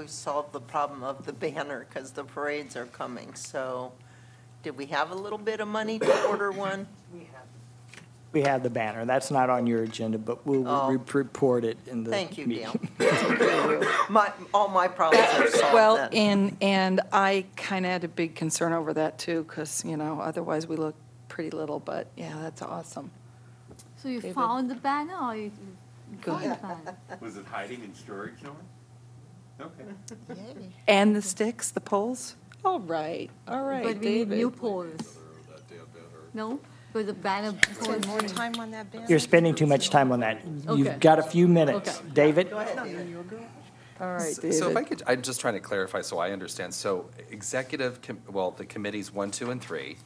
we solved the problem of the banner because the parades are coming. So did we have a little bit of money to order one? We have We have the banner. That's not on your agenda, but we'll Oh. re- report it in the Thank you, meeting. Dale. My, all my problems are solved Well, then. and, and I kind of had a big concern over that too, because, you know, otherwise we look pretty little, but yeah, that's awesome. So you David? found the banner or you? you Go ahead. Was it hiding in storage somewhere? Okay. And the sticks, the poles? All right, all right, But we need new poles. No, because the banner. Spend more time on that banner? You're spending too much time on that. Okay. You've got a few minutes. Okay. David? All right, So so if I could, I'm just trying to clarify so I understand. So executive, com- well, the committees one, two, and three,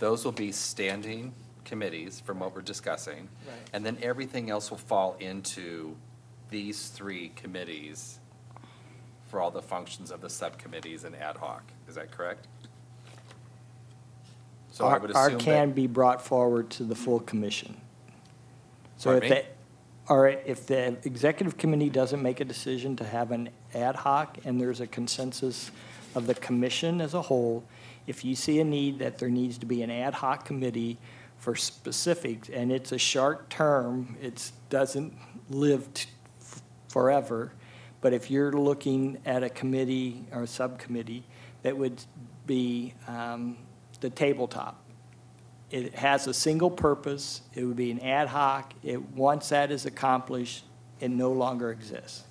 those will be standing committees from what we're discussing. And then everything else will fall into these three committees for all the functions of the subcommittees and ad hoc. Is that correct? So I would assume can that, be brought forward to the full commission. So if Pardon me? the, or if the executive committee doesn't make a decision to have an ad hoc and there's a consensus of the commission as a whole, if you see a need that there needs to be an ad hoc committee for specifics, and it's a short term, it doesn't live t- forever, but if you're looking at a committee or a subcommittee that would be um, the tabletop, it has a single purpose, it would be an ad hoc, it, once that is accomplished, it no longer exists.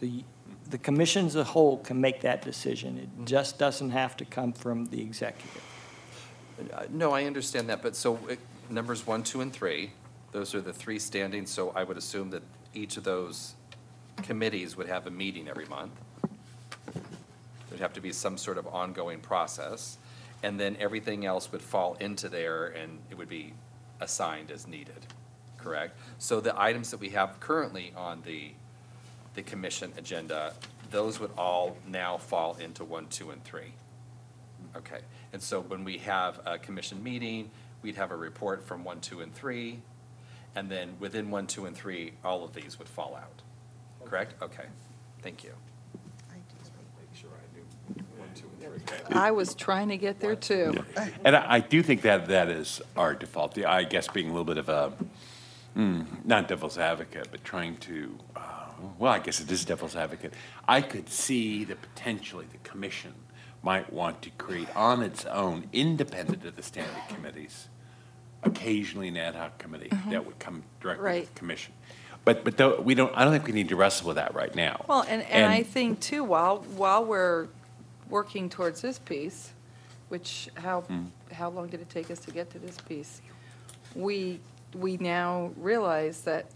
So you, the commission as a whole can make that decision, it just doesn't have to come from the executive. Uh, no, I understand that, but so uh, numbers one, two, and three, those are the three standings, so I would assume that each of those committees would have a meeting every month. There'd have to be some sort of ongoing process, and then everything else would fall into there and it would be assigned as needed, correct? So the items that we have currently on the, the commission agenda, those would all now fall into one, two, and three. Okay, and so when we have a commission meeting, we'd have a report from one, two, and three, and then within one, two, and three, all of these would fall out, correct? Okay, thank you. I was trying to get there too. And I, I do think that that is our default, The- I guess being a little bit of a, hmm, not devil's advocate, but trying to, uh, well, I guess it is devil's advocate. I could see that potentially the commission might want to create on its own, independent of the standing committees, occasionally an ad hoc committee that would come directly to Right. the commission. But, but though, we don't, I don't think we need to wrestle with that right now. Well, and, and I think too, while, while we're working towards this piece, which, how, hmm. how long did it take us to get to this piece? We, we now realize that,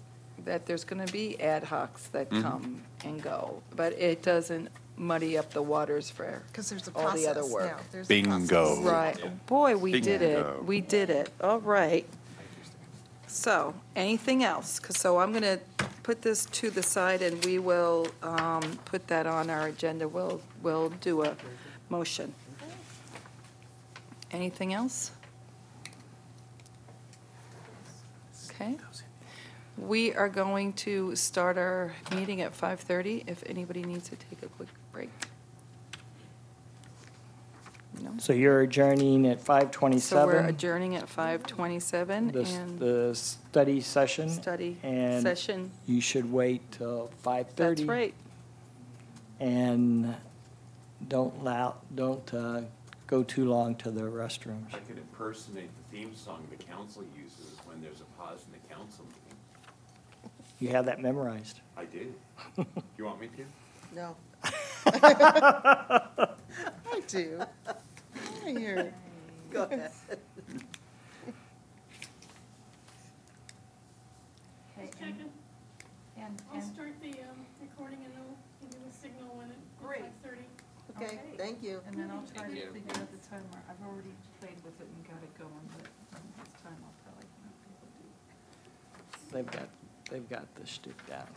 that there's gonna be ad hocs that mm-hmm. come and go, but it doesn't muddy up the waters for Because there's a all the other work. now. There's a Bingo. process. Right, boy, we did it, we did it, all right. So, anything else? so I'm gonna put this to the side and we will, um, put that on our agenda, we'll, we'll do a motion. Anything else? Okay. We are going to start our meeting at five-thirty, if anybody needs to take a quick break. No? So you're adjourning at five So we're adjourning at five twenty-seven the, and the study session. study and session. You should wait till five thirty. That's right. And don't allow, don't, uh, go too long to the restrooms. I could impersonate the theme song the council uses when there's a pause in the council meeting. You have that memorized. I do. You want me to? No. I do. I hear. Go ahead. Checking. And, I'll start the um, recording and then give you a signal when it, Great. five thirty. Okay, thank you. and then I'll try to Thank you. figure out the timer. I've already played with it and got it going, but this time I'll probably not be able to do it. They've got, they've got the shtick down.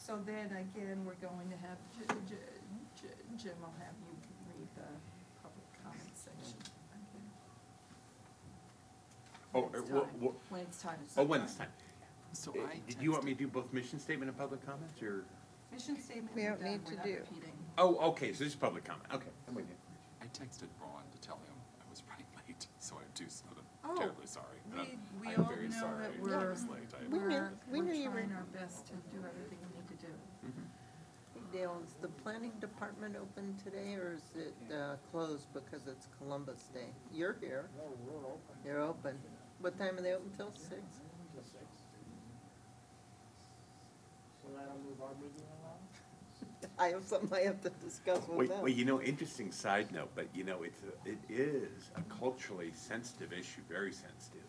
So then again, we're going to have, J- J- J- Jim will have you read the public comment section again. Oh, When it's uh, wha- time. wha- When it's time. oh, when it's time. So Uh, I Did you want me to do both mission statement and public comments, or? Mission statement. We don't need to do. Oh, okay, so this is public comment, okay. I'm with you. I texted Ron to tell him I was running late, so I do, so Oh, I'm terribly sorry. And I'm- we- we I'm all very know sorry that I we're- late. I- We knew, We're, we knew we're you were. trying our best to do everything we need to do. Hey, Dale, is the planning department open today, or is it uh, closed because it's Columbus Day? You're here. No, we're open. You're open. What time are they open till, six? So that'll move our meeting along? I have something I have to discuss with Wait, them. well, you know, interesting side note, but you know, it's, a- it is a culturally sensitive issue, very sensitive,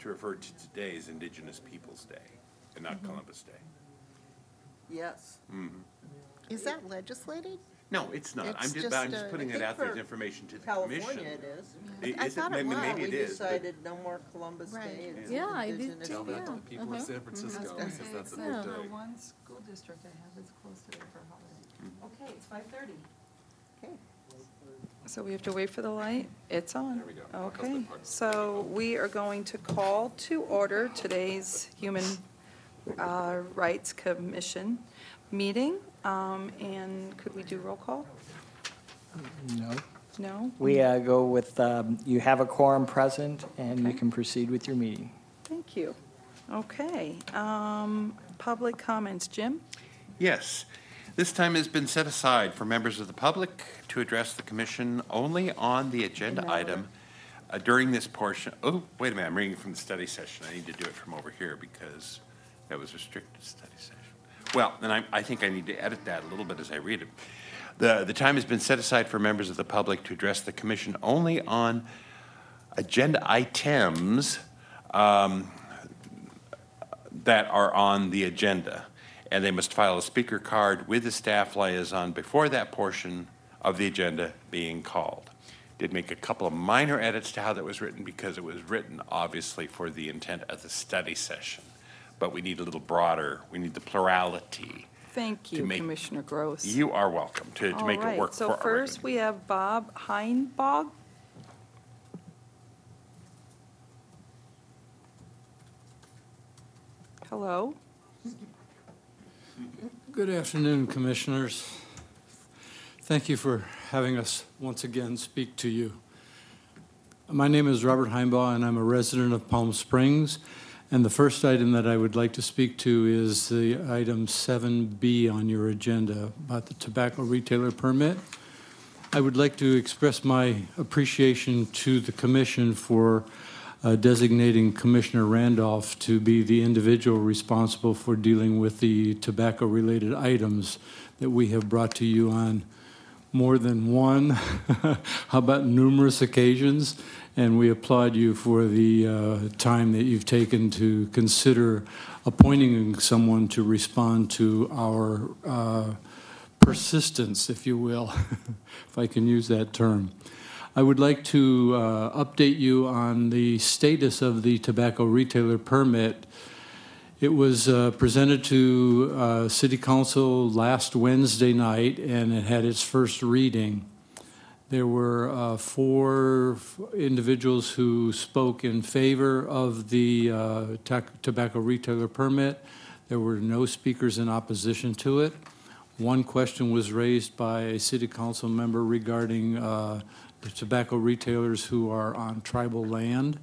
to refer to today as Indigenous Peoples' Day and not Columbus Day. Yes. Is that legislated? No, it's not. I'm just, just, I'm just uh, putting I it think out there as for information to the California commission. it is. I- I is thought it Maybe- was. Maybe We it is. but- decided no more Columbus Day. Right. it's Yeah, I did Indigenous too, Tell that to the people of Uh-huh. San Francisco, gonna because say, that's a it's big the one school district I have that's closed today for a holiday. Okay, it's five thirty. Okay. So we have to wait for the light? It's on. There we go. Okay, so we are going to call to order today's Human uh, Rights Commission meeting. Um, And could we do roll call? No. No? We uh, go with, um, you have a quorum present, and you can proceed with your meeting. Thank you. Okay, um, public comments. Jim? Yes. This time has been set aside for members of the public to address the commission only on the agenda item uh, during this portion. Oh, wait a minute, I'm reading from the study session. I need to do it from over here because that was restricted study session. Well, and I, I think I need to edit that a little bit as I read it. The, the time has been set aside for members of the public to address the commission only on agenda items um, that are on the agenda, and they must file a speaker card with the staff liaison before that portion of the agenda being called. Did make a couple of minor edits to how that was written because it was written obviously for the intent of the study session. But we need a little broader, we need the plurality. Thank you, make- Commissioner Gross. You are welcome to, to make All it right, work for So first, recommendation. we have Bob Heimbaugh. Hello? Good afternoon, Commissioners. Thank you for having us once again speak to you. My name is Robert Heimbaugh, and I'm a resident of Palm Springs. And the first item that I would like to speak to is the item 7B on your agenda about the tobacco retailer permit. I would like to express my appreciation to the commission for uh, designating Commissioner Randolph to be the individual responsible for dealing with the tobacco-related items that we have brought to you on more than one, how about numerous occasions? And we applaud you for the uh, time that you've taken to consider appointing someone to respond to our uh, persistence, if you will, if I can use that term. I would like to uh, update you on the status of the tobacco retailer permit. It was uh, presented to uh, City Council last Wednesday night, and it had its first reading. There were uh, four individuals who spoke in favor of the uh, tobacco retailer permit. There were no speakers in opposition to it. One question was raised by a city council member regarding uh, the tobacco retailers who are on tribal land.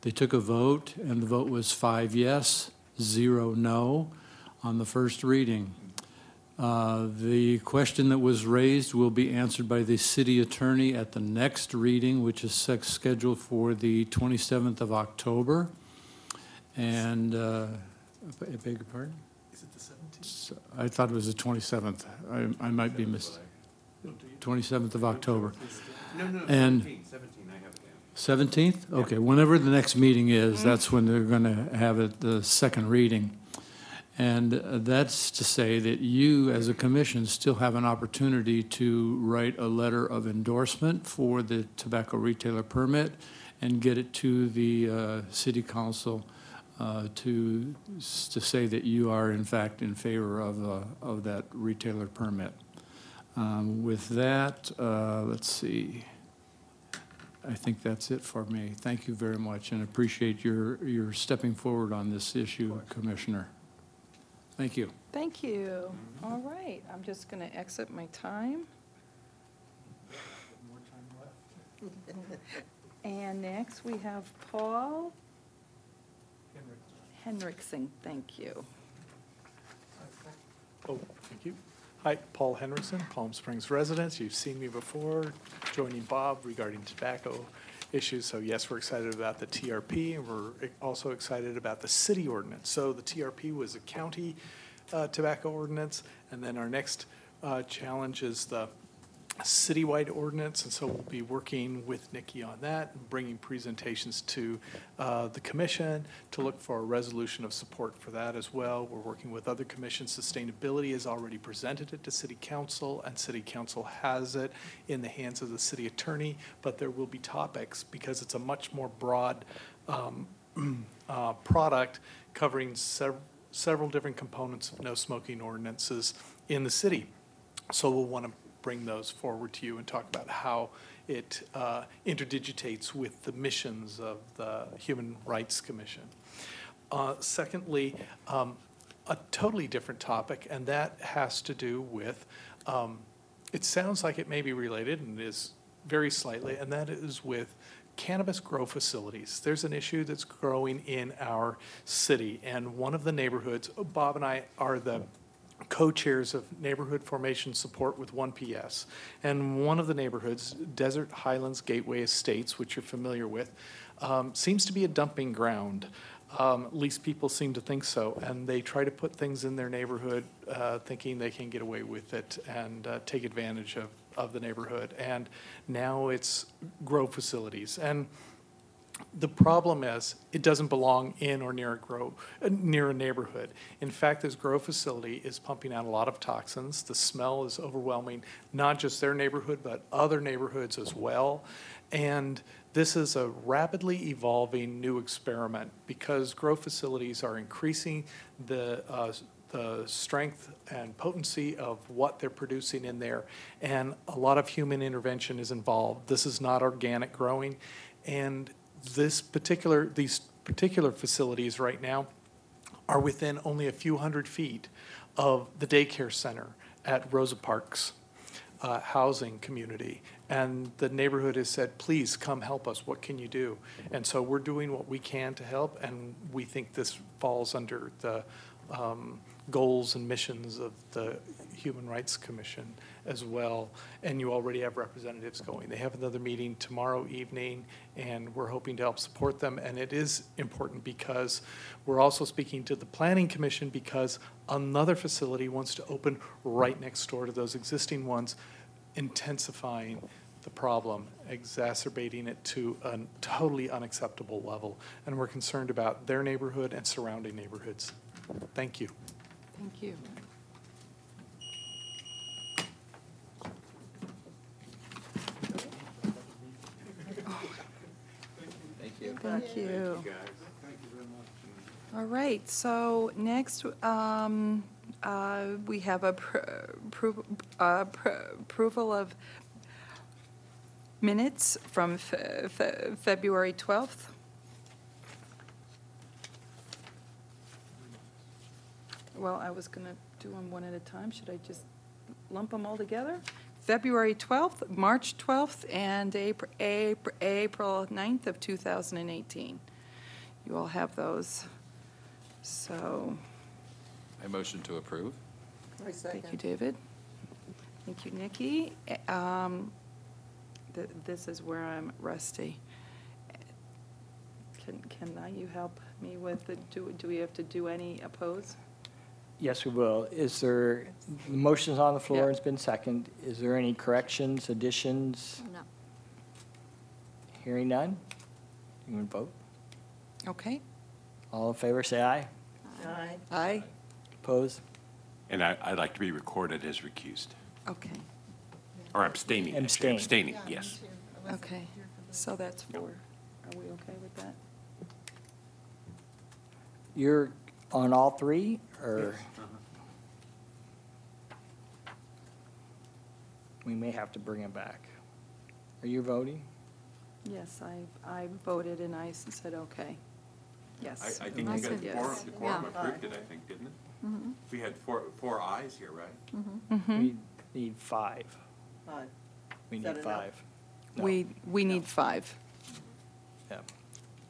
They took a vote, and the vote was five yes, zero no on the first reading. Uh, The question that was raised will be answered by the city attorney at the next reading, which is sec- scheduled for the 27th of October. And, uh, I beg your pardon? Is it the 17th? I thought it was the 27th. I I might be mis, 27th of October. No, no, and- 17, 17, I have it down. 17th? Okay, whenever the next meeting is, that's when they're going to have it, the second reading. And uh, that's to say that you, as a commission, still have an opportunity to write a letter of endorsement for the tobacco retailer permit and get it to the uh, city council uh, to, to say that you are in fact in favor of, uh, of that retailer permit. Um, With that, uh, let's see. I think that's it for me. Thank you very much and appreciate your, your stepping forward on this issue, Commissioner. Thank you. Thank you. All right, I'm just going to exit my time. And next, we have Paul Henriksen, thank you. Oh, thank you. Hi, Paul Henriksen, Palm Springs resident. You've seen me before, joining Bob regarding tobacco issues. So yes, we're excited about the TRP, and we're also excited about the city ordinance. So the TRP was a county uh, tobacco ordinance, and then our next uh, challenge is the citywide ordinance, and so we'll be working with Nikki on that, and bringing presentations to uh, the commission to look for a resolution of support for that as well. We're working with other commissions. Sustainability has already presented it to city council, and city council has it in the hands of the city attorney, but there will be topics, because it's a much more broad um, uh, product covering sev- several different components of no smoking ordinances in the city. So we'll want to bring those forward to you and talk about how it uh, interdigitates with the missions of the Human Rights Commission. Uh, Secondly, um, a totally different topic, and that has to do with, um, it sounds like it may be related, and is very slightly, and that is with cannabis grow facilities. There's an issue that's growing in our city, and one of the neighborhoods, Bob and I are the co-chairs of neighborhood formation support with ONE-PS. And one of the neighborhoods, Desert Highlands Gateway Estates, which you're familiar with, um, seems to be a dumping ground. Um, At least people seem to think so. And they try to put things in their neighborhood uh, thinking they can get away with it and uh, take advantage of, of the neighborhood. And now it's grow facilities. And the problem is, it doesn't belong in or near a grow, uh, near a neighborhood. In fact, this grow facility is pumping out a lot of toxins. The smell is overwhelming, not just their neighborhood, but other neighborhoods as well. And this is a rapidly evolving new experiment because grow facilities are increasing the, uh, the strength and potency of what they're producing in there. And a lot of human intervention is involved. This is not organic growing. And this particular, these particular facilities right now are within only a few hundred feet of the daycare center at Rosa Parks uh, housing community. And the neighborhood has said, please come help us. What can you do? And so we're doing what we can to help, and we think this falls under the um, goals and missions of the Human Rights Commission as well. And you already have representatives going. They have another meeting tomorrow evening, and we're hoping to help support them. And it is important because we're also speaking to the Planning Commission because another facility wants to open right next door to those existing ones, intensifying the problem, exacerbating it to a totally unacceptable level. And we're concerned about their neighborhood and surrounding neighborhoods. Thank you. Thank you. Thank you. Thank you. All right, so next, um, uh, we have a pr- appro- uh, pr- approval of minutes from Fe- Fe- February 12th. Well, I was going to do them one at a time. Should I just lump them all together? February 12th, March 12th, and April, April, April 9th of 2018. You all have those. So, I motion to approve. I thank you, second. David. Thank you, Nikki. Eh, Um, th- This is where I'm rusty. Can, can I- you help me with, the do, do we have to do any oppose? Yes, we will. Is there, the motion's on the floor, Yeah. it's been second. Is there any corrections, additions? No. Hearing none? You want to vote? Okay. All in favor, say aye. Aye. Aye. Opposed? And I, I'd like to be recorded as recused, Okay, or abstaining. actually. Abstain. Abstaining, yes. okay. So that's four. Are we okay with that? You're on all three, or? Uh-huh. We may have to bring it back. Are you voting? Yes, I, I voted in ICE and I s- said okay. Yes. I, I think I you got said the yes. quorum, the quorum Yeah. approved it, I think, didn't it? Mm-hmm. We had four, four ayes here, right? Mm-hmm. We mm-hmm. need five. Five. We Is need enough? five. No, We, we need five. yeah.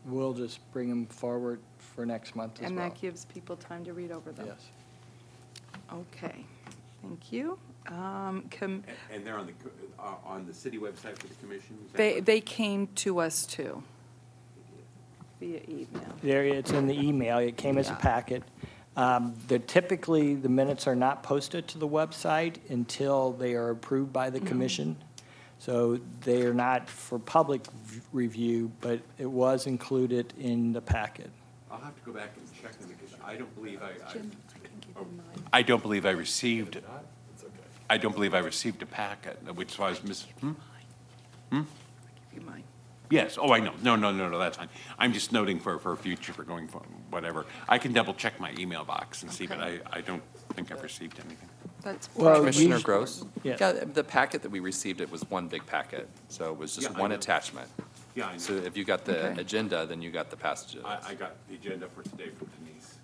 We'll just bring them forward for next month as And well. that gives people time to read over them. Yes. Okay, thank you. Um, com- And, and they're on the, co- uh, on the city website for the commission? is that They, right? they came to us too, via email. There, it's in the email, it came as a Yeah. packet. Um, They're typically, the minutes are not posted to the website until they are approved by the commission. So they are not for public v- review, but it was included in the packet. I'll have to go back and check them because I don't believe I, I, Jim, I can give you mine. I don't believe I received, I don't believe I received a packet, which is why I was miss, hmm? Give you mine. Yes, oh, I know, no, no, no, no, that's fine. I'm just noting for, for future, for going for, whatever. I can double check my email box and see, but I, I don't think I've received anything. That's Well, Commissioner usu- Gross? Yeah. Yeah, the packet that we received, it was one big packet, so it was just Yeah, I one know. attachment. Yeah, I So know. if you got the Okay. agenda, then you got the passages. I, I got the agenda for today from Denise.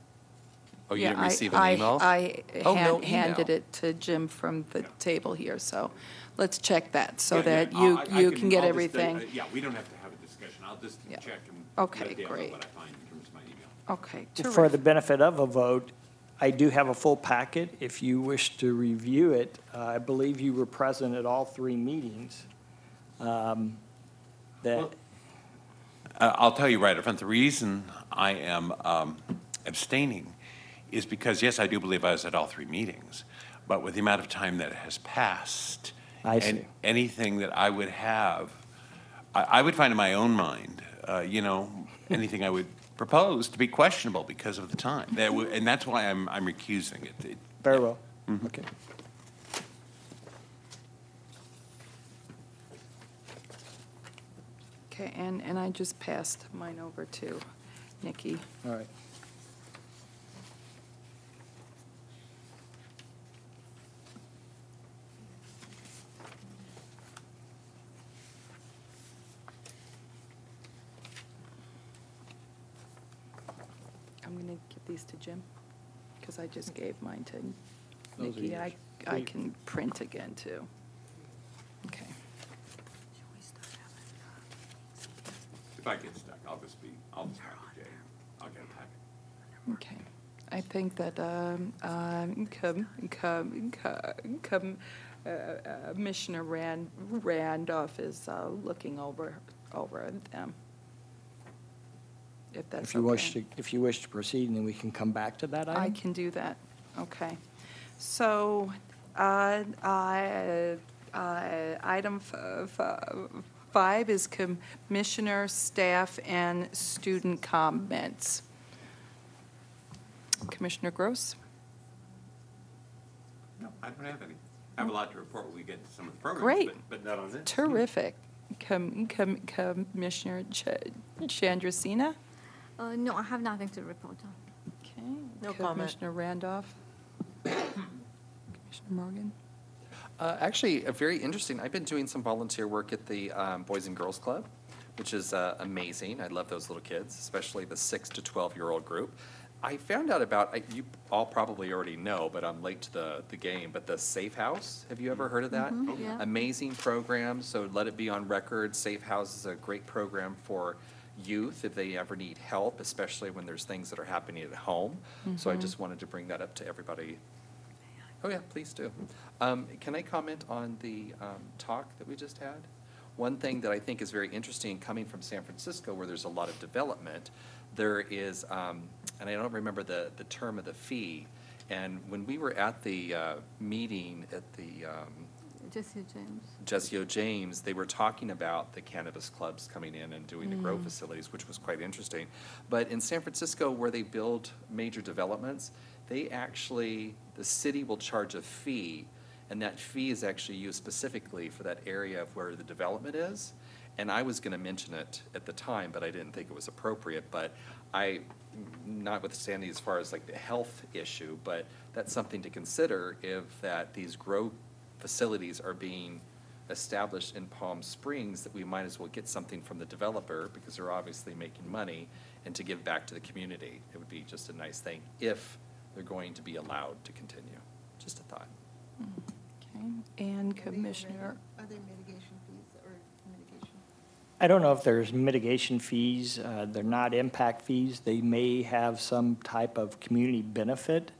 Oh, you Yeah, didn't I- receive an I- email? I Oh, no hand- handed email. it to Jim from the Yeah. table here, so let's check that, so Yeah, yeah, that I- you, I- I you can get I'll just, uh, everything. uh, Yeah, we don't have to have a discussion. I'll just Yeah. check and. Okay, let Dale know great. What I find in terms of my email. Okay, For the terrific. benefit of a vote, I do have a full packet. If you wish to review it, uh, I believe you were present at all three meetings. um, That, Well- Uh, I'll tell you right up front, the reason I am um, abstaining is because, yes, I do believe I was at all three meetings, but with the amount of time that has passed. I and see. Anything that I would have, I, I would find in my own mind, uh, you know, anything I would propose to be questionable because of the time. That would- And that's why I'm, I'm recusing it. It- very well. Okay. Okay, and, and I just passed mine over to Nikki. All right. I'm gonna give these to Jim, because I just gave mine to Those are Nikki. I, yours. I can print again, too. Okay. If I get stuck, I'll just be, I'll just talk to Jay. I'll get a packet. Okay. I think that um, um, com- com- com- com- uh, uh, Commissioner Rand- Randolph is uh, looking over, over them. If that's. If you wish to, if you wish to proceed, then we can come back to that I item. can do that, okay. So, uh, I- uh, item f- f- five is commissioner, staff, and student comments. Commissioner Gross? No, I don't have any. I have a lot to report when we get to some of the programs. Great. but- But not on this. Terrific. Com- com- Commissioner Ch- Chandrasena? Uh, no, I have nothing to report on. Okay. No comment. Commissioner Randolph? Commissioner Morgan? Uh, Actually, very interesting. I've been doing some volunteer work at the um, Boys and Girls Club, which is uh, amazing. I love those little kids, especially the six to 12-year-old group. I found out about, I- you all probably already know, but I'm late to the, the game, but the Safe House, have you ever heard of that? Mhm, yeah. Amazing program, so let it be on record. Safe House is a great program for youth if they ever need help, especially when there's things that are happening at home. So I just wanted to bring that up to everybody Oh, yeah, please do. Um, Can I comment on the um, talk that we just had? One thing that I think is very interesting, coming from San Francisco, where there's a lot of development, there is, um, and I don't remember the, the term of the fee, and when we were at the uh, meeting at the um, Jesse James. Jesse O. James, they were talking about the cannabis clubs coming in and doing the grow Mm. facilities, which was quite interesting. But in San Francisco, where they build major developments, they actually, the city will charge a fee, and that fee is actually used specifically for that area of where the development is. And I was gonna mention it at the time, but I didn't think it was appropriate, but I, notwithstanding as far as like the health issue, but that's something to consider if that these grow facilities are being established in Palm Springs, that we might as well get something from the developer, because they're obviously making money, and to give back to the community. It would be just a nice thing if they're going to be allowed to continue. Just a thought. Okay, and Commissioner, Are there mitigation fees or mitigation? I don't know if there's mitigation fees, uh, they're not impact fees. They may have some type of community benefit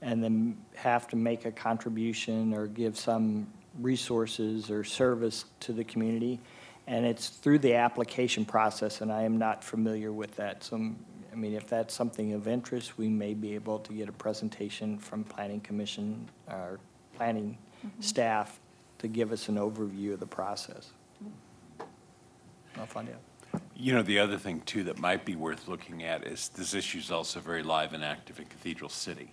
and then have to make a contribution or give some resources or service to the community. And it's through the application process, and I am not familiar with that. So, I mean, if that's something of interest, we may be able to get a presentation from Planning Commission, or planning staff to give us an overview of the process. I'll find out. You know, the other thing too that might be worth looking at is this issue is also very live and active in Cathedral City.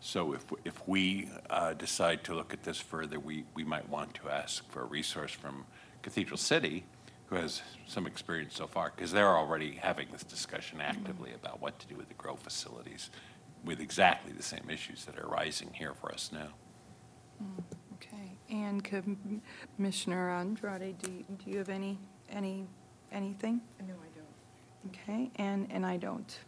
So if, if we uh, decide to look at this further, we, we might want to ask for a resource from Cathedral City, who has some experience so far, because they're already having this discussion actively mm-hmm. about what to do with the grow facilities with exactly the same issues that are rising here for us now. Mm, okay, and Commissioner Andrade, do you, do you have any, any, anything? No, I don't. Okay, and, and I don't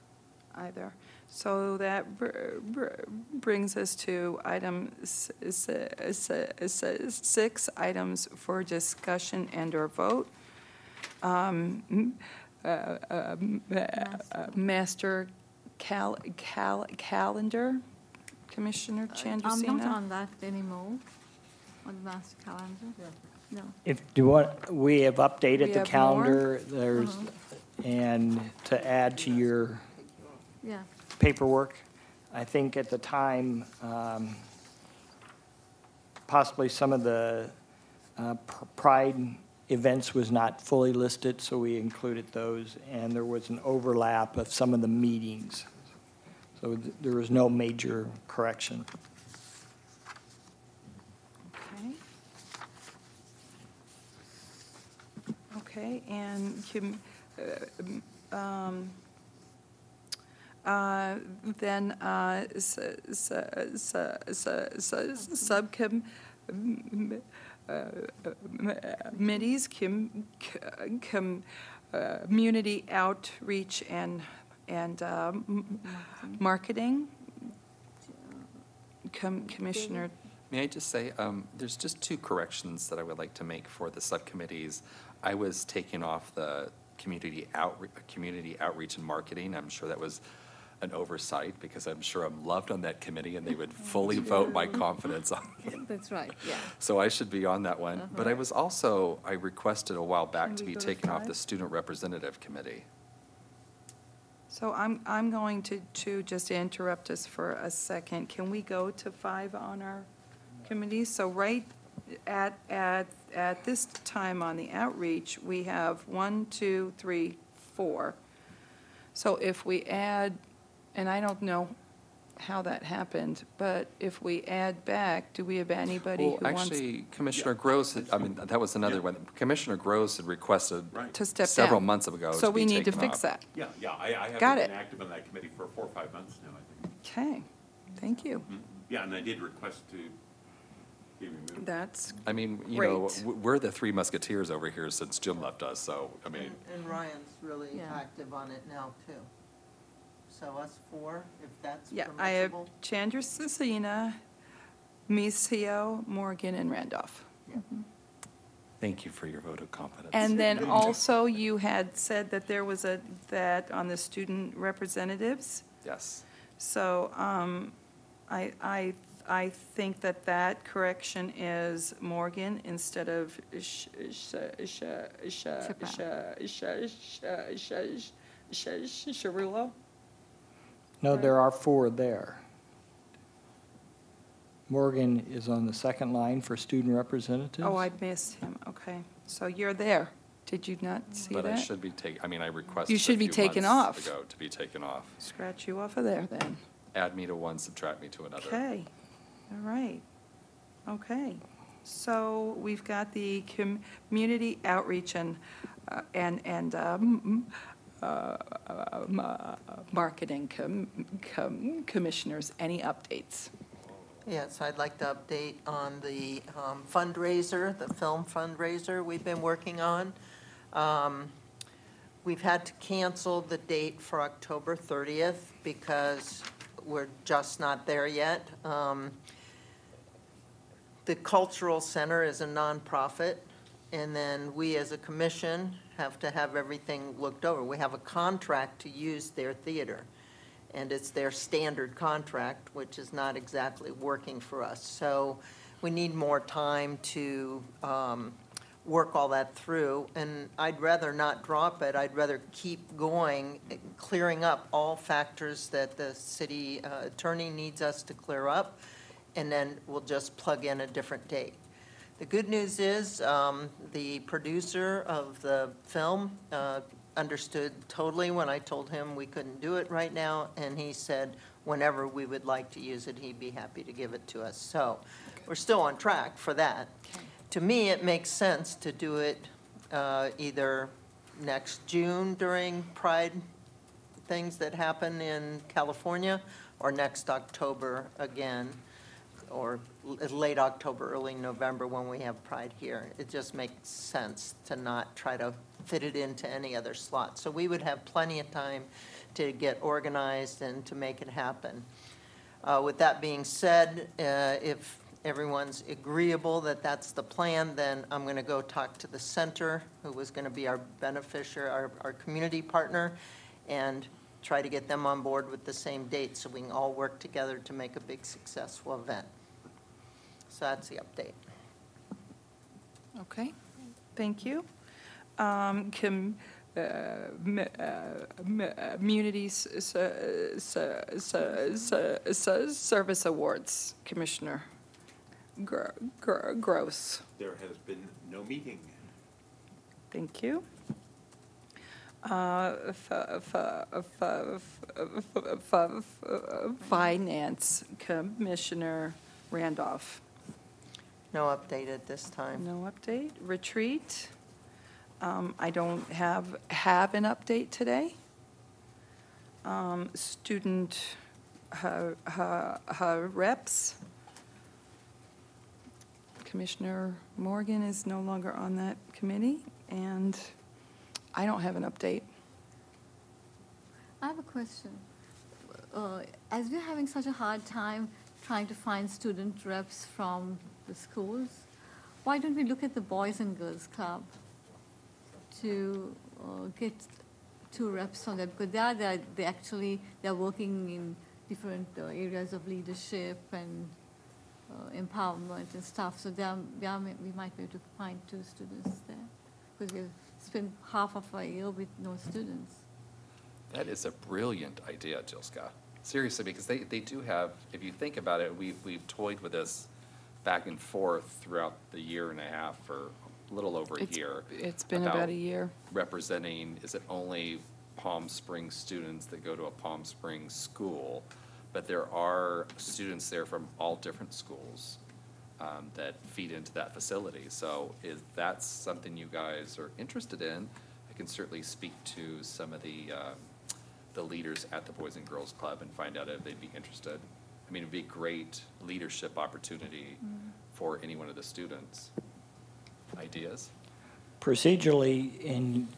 either. So that br- br- brings us to item s- s- s- s- six, items for discussion and/or vote. Um, uh, uh, m- uh, Master cal, cal, calendar, Commissioner I'm not on that anymore, on the master calendar. No. If, do you want, we have We updated the have more? calendar, there's, Uh-huh. and to add to your Yeah. paperwork, I think at the time, um, possibly some of the uh, pr- Pride events was not fully listed, so we included those, and there was an overlap of some of the meetings. So th- there was no major correction. Okay. Okay, and com- uh, um, uh, then uh, subcom, m- uh, committees, com- com- uh, community outreach and, and um, marketing. Com- Commissioner May I just say, um, there's just two corrections that I would like to make for the subcommittees. I was taking off the community outreach, community outreach and marketing. I'm sure that was an oversight because I'm sure I'm loved on that committee and they would fully vote my confidence on me. That's right, yeah. So I should be on that one. But I uh-huh. was also, I requested a while back Can to we be go to taken off five? the student representative committee. So I'm, I'm going to, to just interrupt us for a second. Can we go to five on our committee? So right at, at, at this time on the outreach, we have one, two, three, four. So if we add, and I don't know how that happened, but if we add back, do we have anybody who Well, wants actually, Commissioner Gross, had- I mean, that was another one. Commissioner Gross had requested Right. to step down? several months ago So to be we need to taken fix off. that. Yeah, yeah, I, I have Got been it. active on that committee for four or five months now, I think. Okay, thank you. Mm-hmm. Yeah, and I did request to be removed. That's, I mean, you know, Great. w- we're the three musketeers over here since Jim left us, so, I mean, And and Ryan's really Yeah. active on it now, too. So us four, if that's yeah, I have permissible. Chandrasena, Misio, Morgan, and Randolph. thank you for your vote of confidence. And then also, you had said that there was a, that on the student representatives. Yes. So um, I, I, I think that that correction is Morgan instead of sh, sh, sh, sh, sh, sh, sh, sh, sh, sh, Sharulo? No, there are four there. Morgan is on the second line for student representatives. Oh, I missed him, okay. So you're there. Did you not see that? But I should be take, I mean, I requested You a should be taken off. ago to be taken off. Scratch you off of there then. Add me to one, subtract me to another. Okay, all right, okay. So we've got the com- community outreach and, uh, and, and, um, marketing com- com- commissioners, any updates? Yes, I'd like to update on the um, fundraiser, the film fundraiser we've been working on. Um, We've had to cancel the date for October 30th because we're just not there yet. Um, The Cultural Center is a nonprofit, and then we as a commission have to have everything looked over. We have a contract to use their theater, and it's their standard contract, which is not exactly working for us. So we need more time to um, work all that through, and I'd rather not drop it. I'd rather keep going, clearing up all factors that the city uh, attorney needs us to clear up, and then we'll just plug in a different date. The good news is, um, the producer of the film uh, understood totally when I told him we couldn't do it right now, and he said whenever we would like to use it, he'd be happy to give it to us. So we're still on track for that. To me, it makes sense to do it uh, either next June during Pride things that happen in California, or next October again, or late October, early November when we have Pride here. It just makes sense to not try to fit it into any other slot. So we would have plenty of time to get organized and to make it happen. Uh, With that being said, uh, if everyone's agreeable that that's the plan, then I'm going to go talk to the center, who was going to be our beneficiary, our, our community partner, and try to get them on board with the same date so we can all work together to make a big successful event. So that's the update. Okay, thank you. Um, com, uh, m- uh, m- uh, Communities s- s- s- s- s- Service Awards, Commissioner Gr- Gr- Gross. There has been no meeting. Thank you. Uh, Finance, Commissioner Randolph. No update at this time. No update. Retreat, um, I don't have, have an update today. Um, Student ha- ha- ha- reps, Commissioner Morgan is no longer on that committee, and I don't have an update. I have a question. Uh, As we're having such a hard time trying to find student reps from the schools, why don't we look at the Boys and Girls Club to uh, get two reps on them? Because they are, they're- they actually, they're working in different uh, areas of leadership and uh, empowerment and stuff, so they are, they are, we might be able to find two students there. Because we've spent half of a year with no students. That is a brilliant idea, Jill Scott. Seriously, because they, they do have, if you think about it, we've, we've toyed with this back and forth throughout the year and a half or a little over a It's- year. It's been about a year. Representing, is it only Palm Springs students that go to a Palm Springs school? But there are students there from all different schools um, that feed into that facility. So if that's something you guys are interested in, I can certainly speak to some of the, um, the leaders at the Boys and Girls Club and find out if they'd be interested. I mean, it'd be a great leadership opportunity for any one of the students. Ideas? Procedurally, in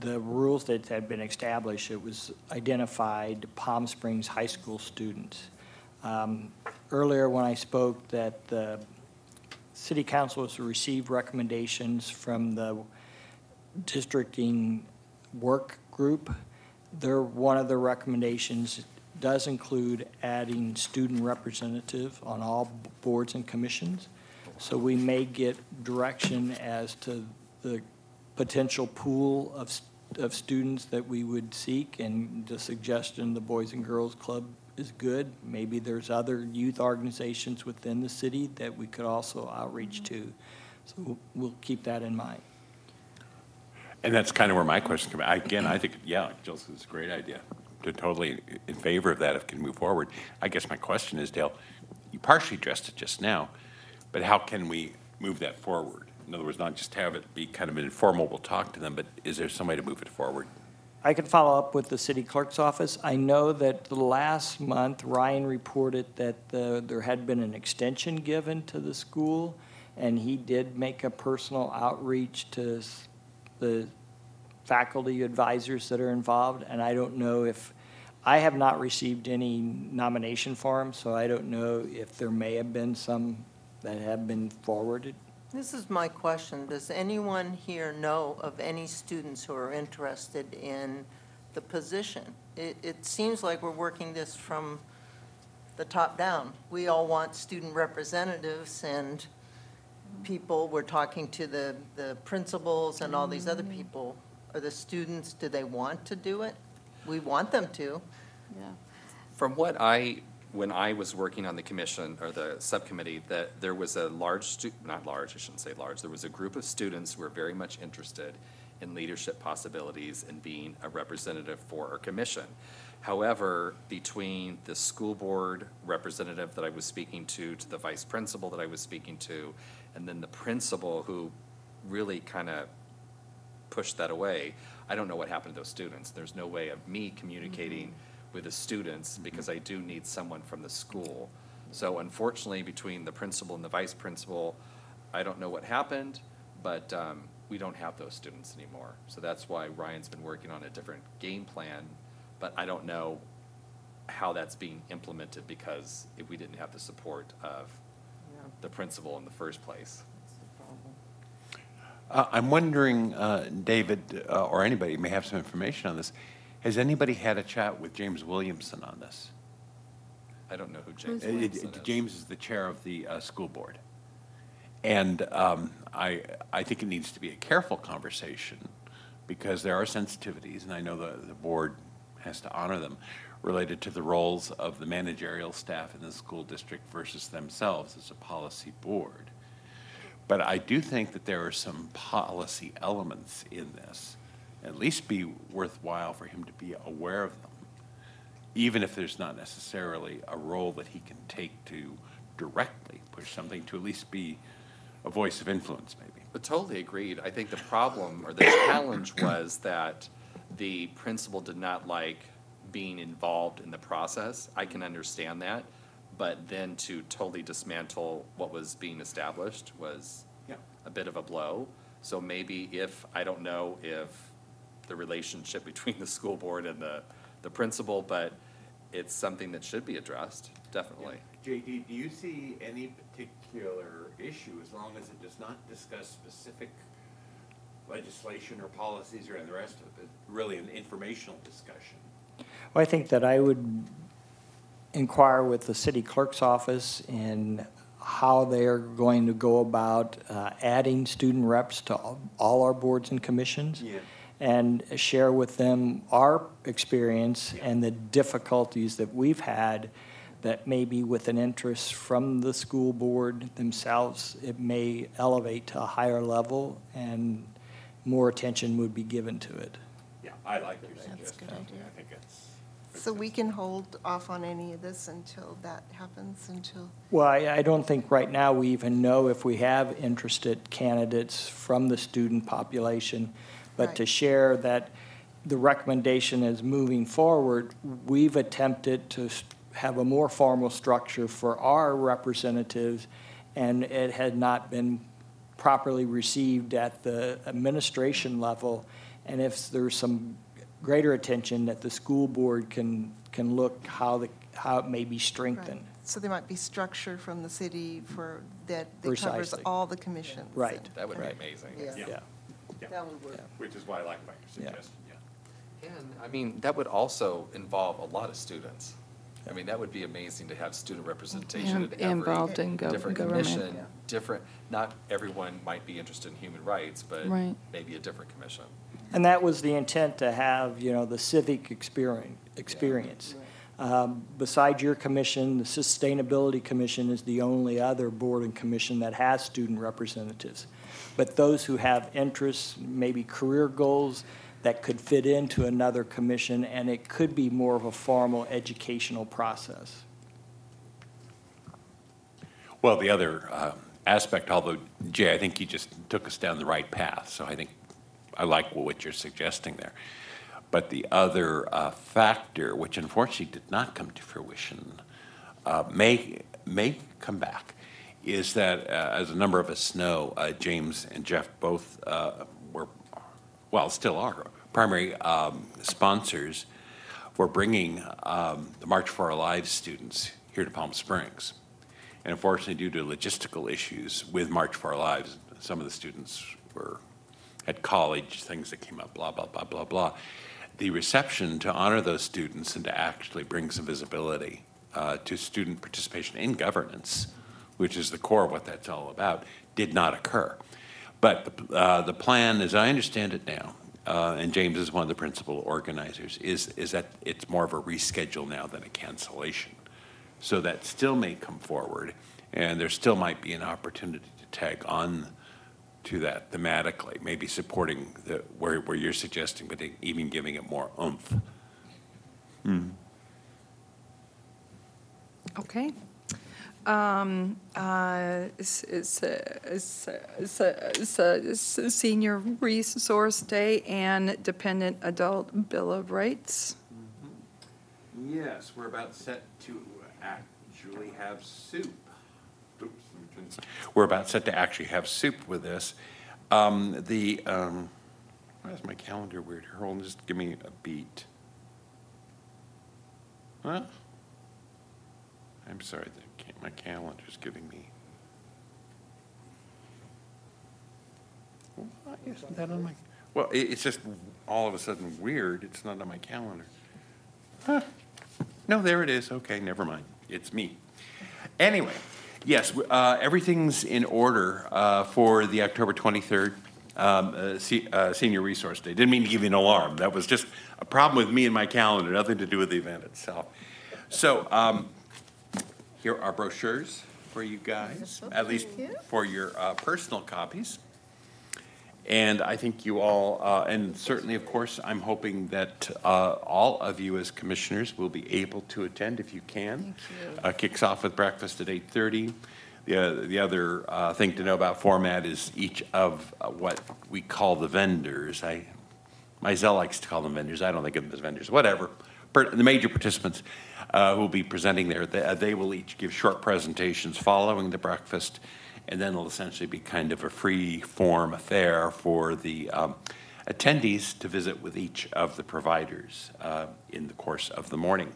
the rules that had been established, it was identified Palm Springs High School students. Um, Earlier, when I spoke, that the city council has received recommendations from the districting work group. Their, one of the recommendations does include adding student representative on all boards and commissions. So we may get direction as to the potential pool of, of students that we would seek, and the suggestion, the Boys and Girls Club is good. Maybe there's other youth organizations within the city that we could also outreach to. So we'll- keep that in mind. And that's kind of where my question comes, again, I think, yeah, Jill's is a great idea. To totally in favor of that if it can move forward. I guess my question is, Dale, you partially addressed it just now, but how can we move that forward? In other words, not just have it be kind of an informal, we'll talk to them, but is there some way to move it forward? I can follow up with the city clerk's office. I know that the last month, Ryan reported that the, there had been an extension given to the school, and he did make a personal outreach to the faculty advisors that are involved, and I don't know if I have not received any nomination forms, so I don't know if there may have been some that have been forwarded. This is my question. Does anyone here know of any students who are interested in the position? It, it seems like we're working this from the top down. We all want student representatives and people, we're talking to the, the principals and all these other mm-hmm. people. Are the students, do they want to do it? We want them to. Yeah. From what I, when I was working on the commission or the subcommittee, that there was a large stu, not large, I shouldn't say large, there was a group of students who were very much interested in leadership possibilities and being a representative for our commission. However, between the school board representative that I was speaking to, to the vice principal that I was speaking to, and then the principal who really kind of pushed that away. I don't know what happened to those students. There's no way of me communicating with the students because I do need someone from the school. So unfortunately, between the principal and the vice principal, I don't know what happened, but um, we don't have those students anymore. So that's why Ryan's been working on a different game plan, but I don't know how that's being implemented because if we didn't have the support of the principal in the first place. Uh, I'm wondering, uh, David, uh, or anybody may have some information on this. Has anybody had a chat with James Williamson on this? I don't know who James it- Williamson it- is. James is the chair of the uh, school board. And um, I, I think it needs to be a careful conversation because there are sensitivities, and I know the, the board has to honor them, related to the roles of the managerial staff in the school district versus themselves as a policy board. But I do think that there are some policy elements in this, at least be worthwhile for him to be aware of them even if there's not necessarily a role that he can take to directly push something, to at least be a voice of influence, maybe. But totally agreed. I think the problem or the challenge was that the principal did not like being involved in the process. I can understand that, but then to totally dismantle what was being established was Yeah. a bit of a blow. So maybe if, I don't know if the relationship between the school board and the, the principal, but it's something that should be addressed, definitely. JD, do you see any particular issue, as long as it does not discuss specific legislation or policies or the rest of it, but really an informational discussion? Well, I think that I would inquire with the city clerk's office in how they're going to go about uh, adding student reps to all- all our boards and commissions. Yeah. And share with them our experience and the difficulties that we've had that maybe with an interest from the school board themselves, it may elevate to a higher level and more attention would be given to it. Yeah, I like your That's a good suggestion. idea. I think it's. So we can hold off on any of this until that happens, until, Well, I, I don't think right now we even know if we have interested candidates from the student population. But to Right. share that the recommendation is moving forward, we've attempted to s- have a more formal structure for our representatives, and it had not been properly received at the administration level. And if there's some greater attention that the school board can, can look how the, how it may be right. strengthened. So there might be structure from the city for, that that covers Precisely. all the commissions. Right. That would be Right. amazing. Yeah. Yeah. That would work. Which is why I like my Yeah. suggestion, yeah. And, I mean, that would also involve a lot of students. I mean, that would be amazing to have student representation And at every involved in gov- different government. commission, different, not everyone might be interested in human rights, but Right. maybe a different commission. And that was the intent, to have, you know, the civic experience, experience. Um, Besides your commission, the Sustainability Commission is the only other board and commission that has student representatives. But those who have interests, maybe career goals, that could fit into another commission, and it could be more of a formal educational process. Well, the other uh, aspect, although Jay, I think you just took us down the right path, so I think I like what you're suggesting there. But the other uh, factor, which unfortunately did not come to fruition, uh, may, may come back, is that, uh, as a number of us know, uh, James and Jeff both uh, were, well, still are, primary um, sponsors for bringing um, the March for Our Lives students here to Palm Springs. And unfortunately, due to logistical issues with March for Our Lives, some of the students were at college, things that came up, blah, blah, blah, blah, blah. The reception to honor those students and to actually bring some visibility uh, to student participation in governance, which is the core of what that's all about, did not occur. But the, uh, the plan, as I understand it now, uh, and James is one of the principal organizers, is, is that it's more of a reschedule now than a cancellation. So that still may come forward, and there still might be an opportunity to tag on to that thematically, maybe supporting the, where, where you're suggesting, but even giving it more oomph. Hmm. Okay. Um, uh, s- s- s- s- s- s- Senior Resource Day and Dependent Adult Bill of Rights. Mm-hmm. Yes, we're about set to actually have soup. Oops, let me turn this- We're about set to actually have soup with this. Um, the, um, why is my calendar weird? Hold on, just give me a beat. Huh? I'm sorry, my calendar's giving me. Why isn't that on my, well, it, it's just all of a sudden weird. It's not on my calendar. Huh. No, there it is. Okay, never mind. It's me. Anyway, yes, uh, everything's in order uh, for the October 23rd um, uh, se- uh, Senior Resource Day. Didn't mean to give you an alarm. That was just a problem with me and my calendar, nothing to do with the event itself. So um, here are brochures for you guys, at least for your uh, personal copies. And I think you all, uh, and certainly, of course, I'm hoping that uh, all of you as commissioners will be able to attend if you can. Uh, Kicks off with breakfast at 8:30. The uh, the other uh, thing to know about format is each of uh, what we call the vendors. I, Mizell likes to call them vendors. I don't think of them as vendors, whatever. Per- The major participants uh, who will be presenting there, they uh, they will each give short presentations following the breakfast, and then it'll essentially be kind of a free-form affair for the um, attendees to visit with each of the providers uh, in the course of the morning.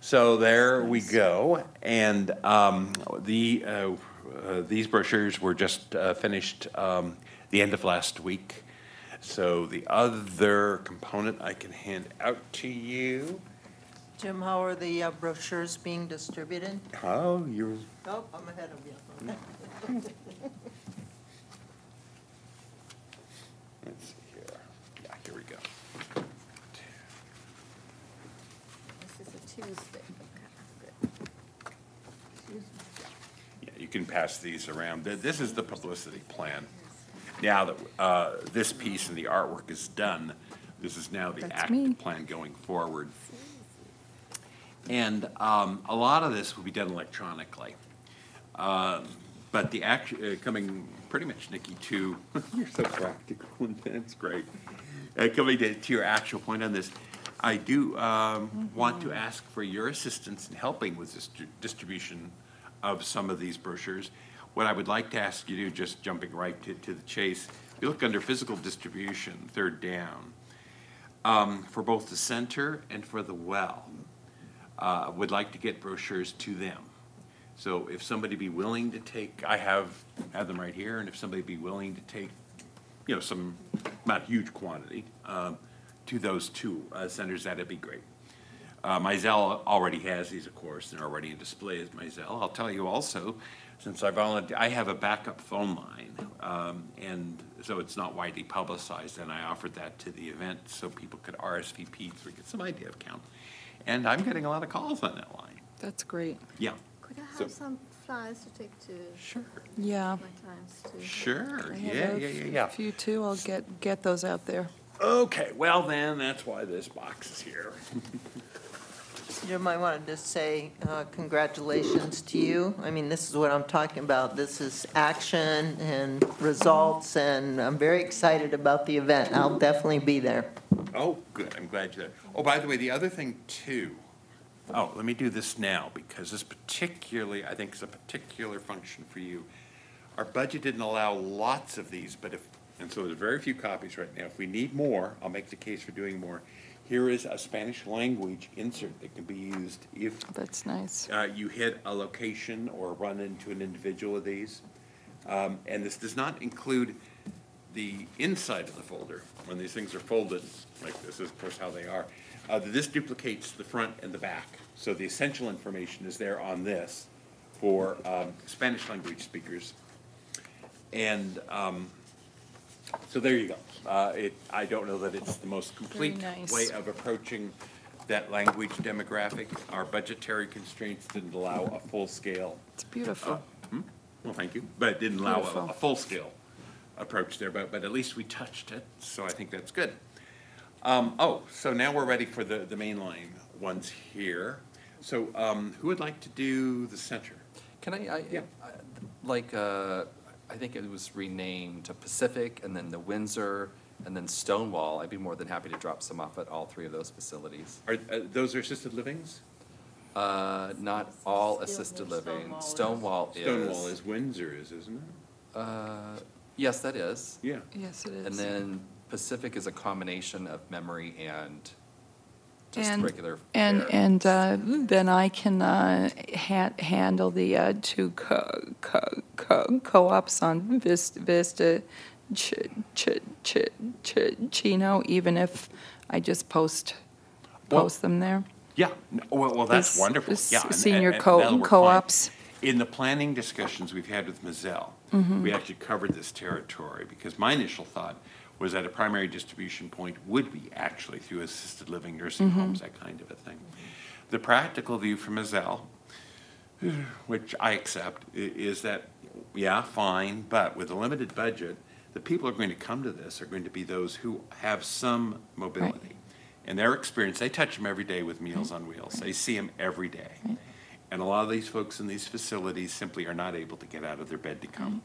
So there we go. And um, the, uh, uh, these brochures were just uh, finished um, the end of last week. So the other component I can hand out to you. Jim, how are the uh, brochures being distributed? Oh, you're, Oh, I'm ahead of you. let's see here. Yeah, here we go. This is a Tuesday. Okay, good. Yeah, you can pass these around. Th- This is the publicity plan. Now that uh, this piece and the artwork is done, this is now the That's me. active plan going forward. And um, a lot of this will be done electronically. Um, But the act, uh, coming pretty much, Nikki, to, you're so practical, and that's great. Uh, Coming to to your actual point on this, I do um, want to ask for your assistance in helping with this distri- distribution of some of these brochures. What I would like to ask you to, just jumping right to, to the chase, if you look under physical distribution, third down, um, for both the center and for the well, uh, would like to get brochures to them. So if somebody be willing to take, I have, have them right here, and if somebody be willing to take, you know, some, not huge quantity, um, to those two uh, centers, that'd be great. Uh, Mizell already has these, of course, they're already in display as Mizell. I'll tell you also, since I volunteer, I have a backup phone line, um, and so it's not widely publicized, and I offered that to the event so people could RSVP to get some idea of count. And I'm getting a lot of calls on that line. That's great. Yeah, So- have some flyers to take to sure, Yeah. my clients too? sure, I yeah, have yeah, a yeah, yeah. Few too, I'll get, get those out there. Okay, well then, that's why this box is here. Jim, I wanted to just say uh, congratulations to you. I mean, this is what I'm talking about. This is action and results, and I'm very excited about the event. I'll definitely be there. Oh, good, I'm glad you're there. Oh, by the way, the other thing too, oh, let me do this now, because this particularly, I think is a particular function for you. Our budget didn't allow lots of these, but if, and so there's very few copies right now. If we need more, I'll make the case for doing more. here is a Spanish language insert that can be used if That's nice. uh, you hit a location or run into an individual of these. Um, And this does not include the inside of the folder, when these things are folded, like this is of course how they are. Uh, This duplicates the front and the back, so the essential information is there on this for um, Spanish language speakers. And um, so there you go. Uh, It, I don't know that it's the most complete nice. way of approaching that language demographic. Our budgetary constraints didn't allow a full-scale It's beautiful. well, thank you, but it didn't allow a, a full-scale approach there, but, but at least we touched it, so I think that's good. Um, oh, so now we're ready for the, the mainline ones here. So, um, who would like to do the center? Can I, I, Yeah. I- like, uh, I think it was renamed to Pacific, and then the Windsor, and then Stonewall. I'd be more than happy to drop some off at all three of those facilities. Are, uh, those are assisted livings? Uh, not all assisted living. Stonewall is. Stonewall is Windsor is, isn't it? Uh, yes, that is. Yeah. Yes, it is. And then Pacific is a combination of memory and just And- regular And, fare. and uh, then I can uh, ha- handle the uh, two co- co- co- co-ops on Vis- Vista Ch- Ch- Ch- Ch- Chino, even if I just post, Well- post them there. Yeah, n- well, well, that's This- wonderful, this yeah. and- and- senior and co- co-ops. fine. In the planning discussions we've had with Mizell, Mm-hmm. we actually covered this territory, because my initial thought was that a primary distribution point would be actually through assisted living, nursing Mm-hmm. homes, that kind of a thing. The practical view from Mizell, which I accept, is that, yeah, fine, but with a limited budget, the people who are going to come to this are going to be those who have some mobility. In their experience, they touch them every day with Meals on Wheels. They see them every day. And a lot of these folks in these facilities simply are not able to get out of their bed to come.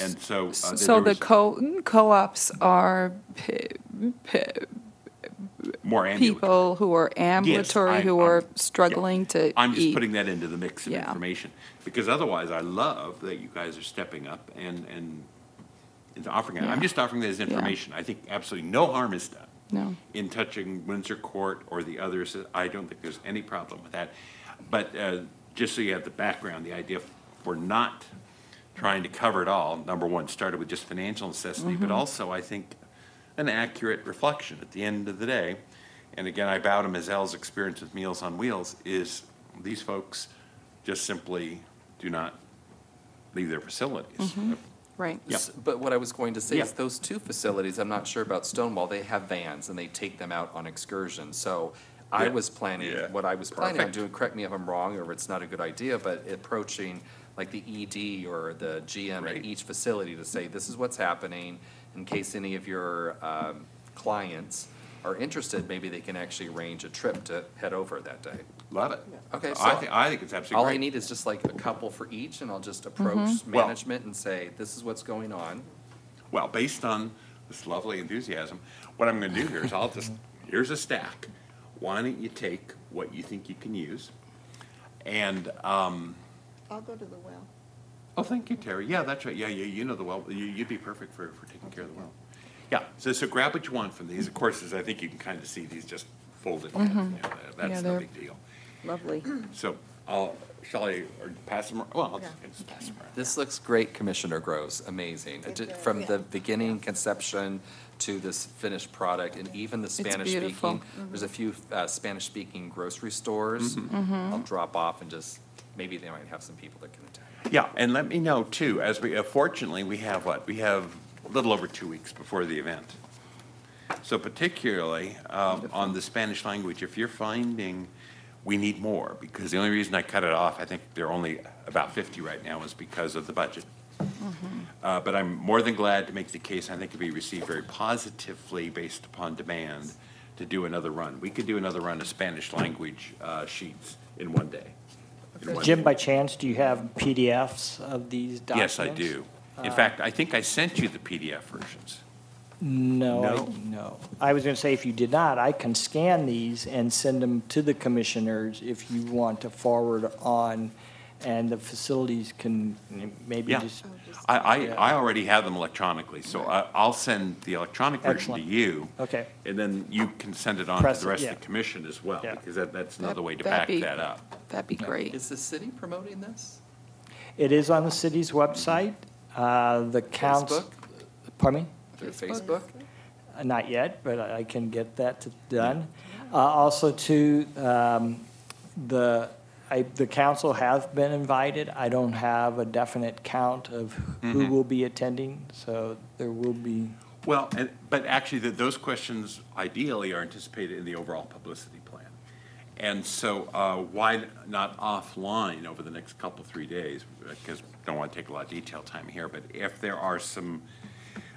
And so. uh, So the was co- co-ops are More ambulatory. people who are ambulatory, I'm- who I'm- are yeah. struggling to. I'm just putting that into the mix of Yeah. information, because otherwise, I love that you guys are stepping up and, and and offering it. I'm just offering that as information. I think absolutely no harm is done. No. In touching Windsor Court or the others, I don't think there's any problem with that. But uh, just so you have the background, the idea for not trying to cover it all, number one, started with just financial necessity, but mm-hmm. also, I think, an accurate reflection at the end of the day. And again, I bow to Mizell's experience with Meals on Wheels, is these folks just simply do not leave their facilities. Mm-hmm. Right. Yeah. S- But what I was going to say is those two facilities, I'm not sure about Stonewall, they have vans and they take them out on excursions. So I Yeah. was planning, Yeah. what I was planning on Perfect. doing, correct me if I'm wrong or it's not a good idea, but approaching like the ED or the GM Right. at each facility to say, this is what's happening. In case any of your um, clients are interested, maybe they can actually arrange a trip to head over that day. Love it. Okay, so I think, I think it's absolutely All great. I need is just like a couple for each and I'll just approach Well- management and say, this is what's going on. Well, based on this lovely enthusiasm, what I'm gonna do here is I'll just, here's a stack. Why don't you take what you think you can use? And, um, I'll go to the well. oh, thank you, Terry. Yeah, that's right. Yeah, yeah, you know the well, you, you'd be perfect for, for taking care of the well. Yeah, so, so grab what you want from these. Of course, as I think you can kind of see, these just folded. in. You know, that- Yeah, That's no big deal. Lovely. So I'll, shall I, or pass them, ar- well, I'll just, just pass them around. This looks great, Commissioner Gross, amazing. It Ju- does. From the beginning conception to this finished product, and even the Spanish beautiful. speaking. There's a few uh, Spanish-speaking grocery stores. Mm-hmm. Mm-hmm. I'll drop off and just, maybe they might have some people that can attend. Yeah, and let me know too, as we, uh, fortunately, we have what? We have a little over two weeks before the event. So particularly um, on the Spanish language, if you're finding we need more, because the only reason I cut it off, I think there are only about 50 right now, is because of the budget. Uh, But I'm more than glad to make the case, I think it'd be received very positively based upon demand, to do another run. We could do another run of Spanish language uh, sheets in one day. Jim, by chance, do you have PDFs of these documents? Yes, I do. In uh, fact, I think I sent you the PDF versions. No, No? I, no. I was gonna say, if you did not, I can scan these and send them to the commissioners if you want to forward on and the facilities can maybe Yeah. just, I, I, I already have them electronically, so I, I'll send the electronic version to Excellent. you. Okay. And then you can send it on to Press the it, rest of yeah. the commission as well, Yeah. because that, that's another way to That'd back be- that up. That'd be great. Is the city promoting this? it is on the city's website. Uh, The council. Facebook? Pardon me? Through Facebook? Facebook? Uh, Not yet, but I I can get that to- done. Uh, Also, to um, the, I, the council has been invited. I don't have a definite count of who will be attending, so there will be, Well, and, but actually, that those questions ideally are anticipated in the overall publicity plan. And so, uh, why not offline over the next couple, three days? Because don't want to take a lot of detail time here, but if there are some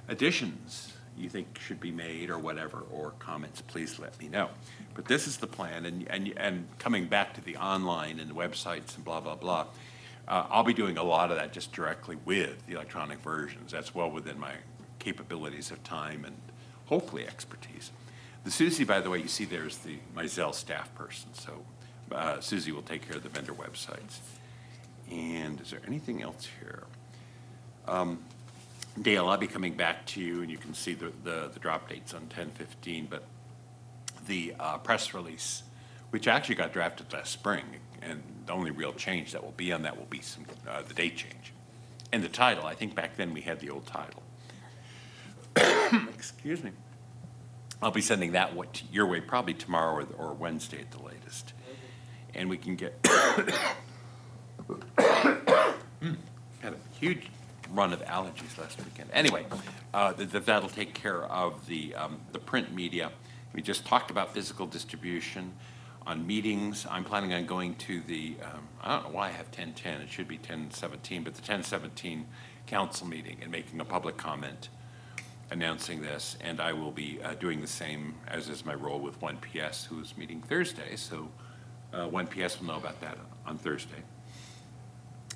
additions you think should be made or whatever, or comments, please let me know. But this is the plan, and, and, and coming back to the online and the websites and blah, blah, blah, uh, I'll be doing a lot of that just directly with the electronic versions. That's well within my capabilities of time and hopefully expertise. The Susie, by the way, you see there is the, Mizell staff person, so uh, Susie will take care of the vendor websites. And is there anything else here? Um, Dale, I'll be coming back to you, and you can see the, the, the drop dates on ten fifteen, but the uh, press release, which actually got drafted last spring, and the only real change that will be on that will be some, uh, the date change. And the title, I think back then we had the old title. Excuse me. I'll be sending that to your way probably tomorrow or, or Wednesday at the latest. And we can get, had a huge run of allergies last weekend. Anyway, uh, th- th- that'll take care of the, um, the print media. We just talked about physical distribution. On meetings, I'm planning on going to the, um, I don't know why I have ten-ten, it should be ten-seventeen, but the ten-seventeen council meeting and making a public comment announcing this. And I will be uh, doing the same, as is my role with ONE-PS, who's meeting Thursday. So uh, ONE-PS will know about that on Thursday.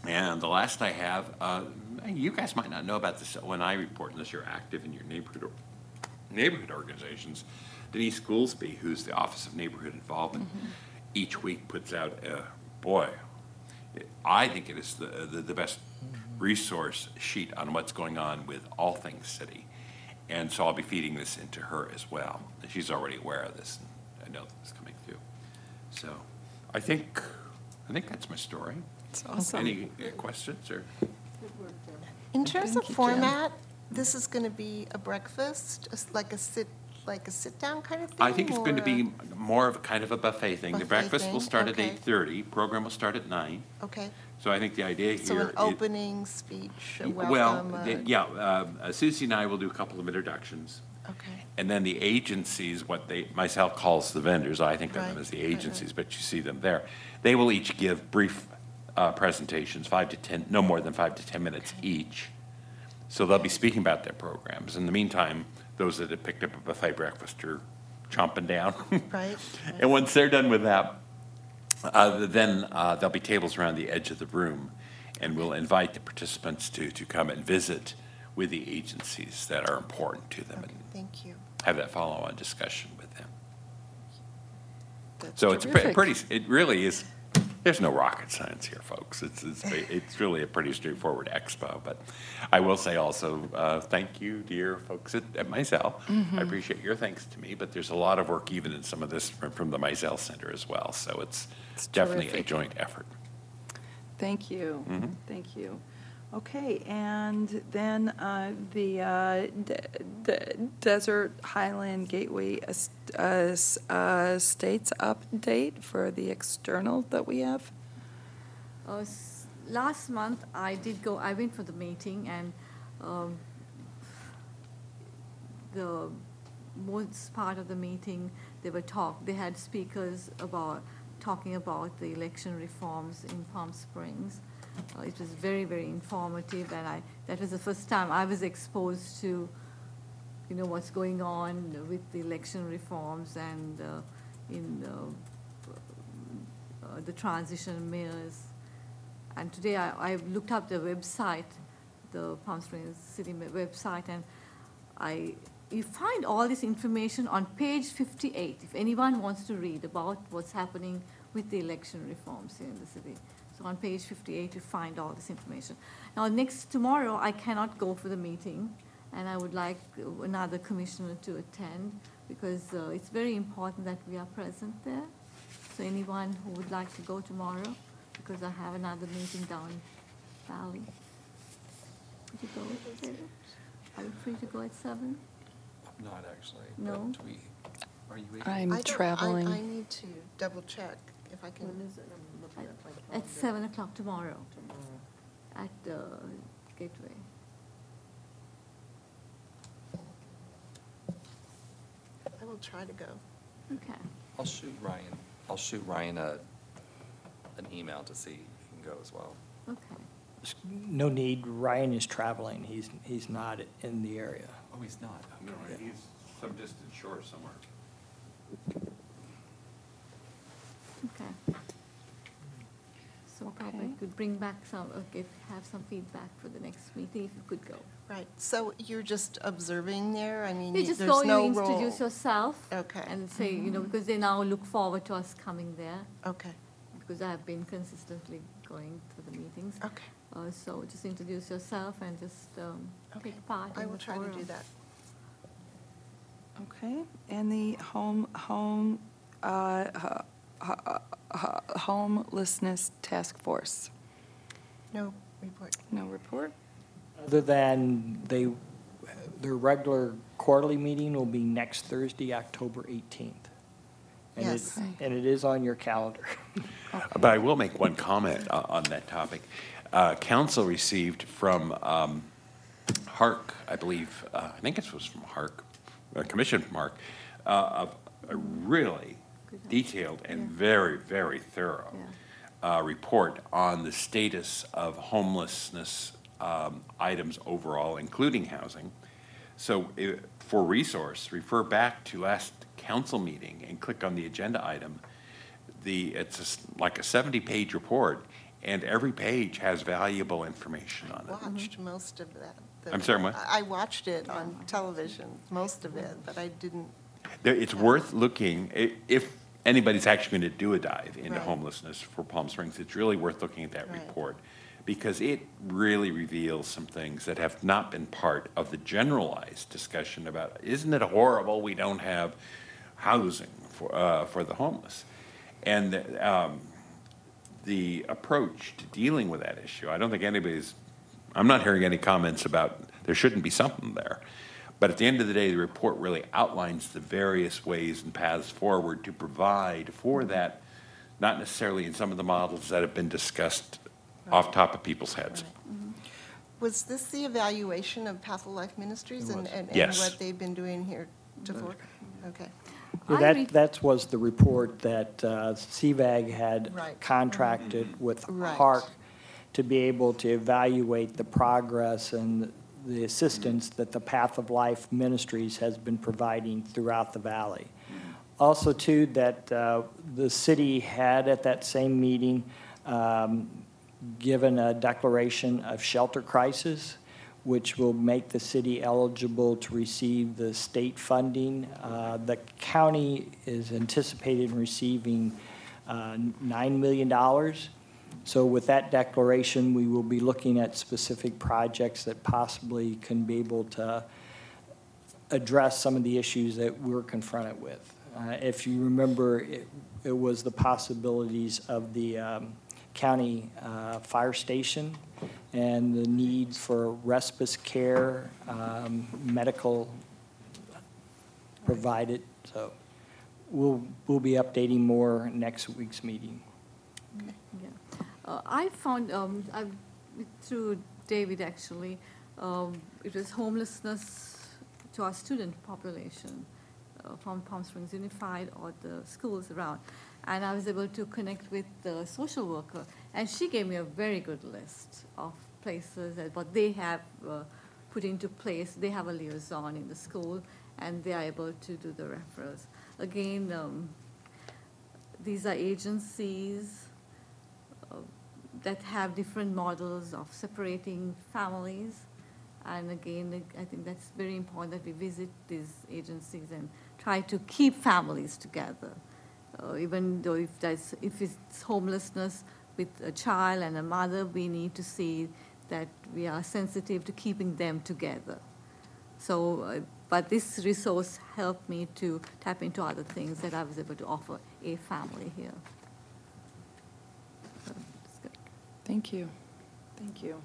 And the last I have, uh, you guys might not know about this when I report, unless you're active in your neighborhood, or- neighborhood organizations. Denise Goolsby, who's the Office of Neighborhood Involvement, each week puts out, a boy, I think it is the, the, the best resource sheet on what's going on with all things city. And so I'll be feeding this into her as well. She's already aware of this, and I know that it's coming through. So I think, I think that's my story. It's awesome. Any uh, questions or? In terms of you, format, this is going to be a breakfast, like a sit, like a sit-down kind of thing? I think it's going to or be more of a kind of a buffet thing. The Buffet breakfast will thing, start at okay. eight-thirty, program will start at nine. Okay, So I think the idea so here. an is- opening speech, a Well, uh, the- yeah, um, uh, Susie and I will do a couple of introductions. okay, And then the agencies, what they, Mizell calls the vendors, I think of them Right, as the right, right. agencies, but you see them there. They will each give brief uh, presentations, five to 10, no more than five to 10 minutes each. So they'll be speaking about their programs. In the meantime, those that have picked up a buffet breakfast are chomping down. right? And once they're done with that, uh, then uh, there'll be tables around the edge of the room, and we'll invite the participants to, to come and visit with the agencies that are important to them Okay, and Thank you. have that follow-on discussion with them. That's So it's pre- terrific. pretty, it really is, there's no rocket science here, folks. It's, it's, it's really a pretty straightforward expo. But I will say also, uh, thank you, dear folks at, at Mizell. Mm-hmm. I appreciate your thanks to me, but there's a lot of work even in some of this from, from the Mizell Center as well. So it's It's definitely a joint effort. Thank you, Mhm. thank you. Okay, and then uh, the uh, De- De- Desert Highland Gateway Es- uh, uh, States update for the external that we have? Uh, s- Last month, I did go, I went for the meeting, and um, the most part of the meeting, they were talk, they had speakers about, talking about the election reforms in Palm Springs. It was very, very informative, and I, that was the first time I was exposed to, you know, what's going on with the election reforms and uh, in uh, uh, the transition mayors. And today I, I looked up the website, the Palm Springs City website, and I, you find all this information on page 58, if anyone wants to read about what's happening with the election reforms here in the city. So on page 58, you find all this information. Now, next, tomorrow, I cannot go for the meeting, and I would like another commissioner to attend, because uh, it's very important that we are present there. So anyone who would like to go tomorrow, because I have another meeting down Valley. Would you go, David? Are you free to go at seven? I'm not actually. No? but we- Are you able? I I'm don't- I- traveling. I need to double check if I can. At seven o'clock tomorrow at the Gateway. I will try to go. Okay. I'll shoot Ryan, I'll shoot Ryan a, an email to see if he can go as well. Okay. No need, Ryan is traveling, he's, he's not in the area. Oh, he's not. No, he's some distance short somewhere. Okay. So probably could bring back some, get, have some feedback for the next meeting if you could go. Right, so you're just observing there? I mean, You y- just there's go, you no introduce role? yourself. Okay. And say, you know, because they now look forward to us coming there, Okay, because I have been consistently going to the meetings. okay. Uh, so just introduce yourself and just, um, Okay. take part I in will the try to do forum. that. Okay, and the home, home, uh, uh, uh, uh, homelessness task force, No report. no report? Other than they, their regular quarterly meeting will be next Thursday, October 18th. And it- Yes. And it is on your calendar. But I will make one comment o- on that topic. Uh, Council received from um, HARC, I believe, uh, I think it was from HARC, a commission from HARC, uh, a a really Good. Detailed and Yeah. very, very thorough Yeah. uh, report on the status of homelessness um, items overall, including housing. So i- for resource, refer back to last council meeting and click on the agenda item. The, it's a s- like a 70-page report, and every page has valuable information on it. Watched most of that. The- I'm sorry, what? I I watched it on television, most of it, but I didn't, There- It's worth looking, i- if anybody's actually going to do a dive into Right. homelessness for Palm Springs, it's really worth looking at that Right. report, because it really reveals some things that have not been part of the generalized discussion about, isn't it horrible we don't have housing for, uh, for the homeless? And um, the approach to dealing with that issue, I don't think anybody's, I'm not hearing any comments about there shouldn't be something there. But at the end of the day, the report really outlines the various ways and paths forward to provide for mm-hmm. that, not necessarily in some of the models that have been discussed off top of people's heads. Mm-hmm. was this the evaluation of Path of Life Ministries and, and and Yes. what they've been doing here to for? Okay, Yeah, That, that was the report that uh, CVAG had Right. Mm-hmm. contracted with Right. HARC to be able to evaluate the progress and the assistance that the Path of Life Ministries has been providing throughout the valley. Also, too, that uh, the city had at that same meeting um, given a declaration of shelter crisis, which will make the city eligible to receive the state funding. Uh, The county is anticipated in receiving uh, $9 million. So with that declaration, we will be looking at specific projects that possibly can be able to address some of the issues that we're confronted with. Uh, If you remember, it it was the possibilities of the um, county uh, fire station and the need for respite care, um, medical provided. So we'll, we'll be updating more next week's meeting. Uh, I found, um, I, through David actually, um, it was homelessness to our student population uh, from Palm Springs Unified or the schools around. And I was able to connect with the social worker, and she gave me a very good list of places that what they have uh, put into place. They have a liaison in the school, and they are able to do the referrals. Again, um, these are agencies that have different models of separating families. And again, I think that's very important that we visit these agencies and try to keep families together. Uh, even though if that's, if it's homelessness, with a child and a mother, we need to see that we are sensitive to keeping them together. So, uh, but this resource helped me to tap into other things that I was able to offer a family here. So, it's good. Thank you, thank you.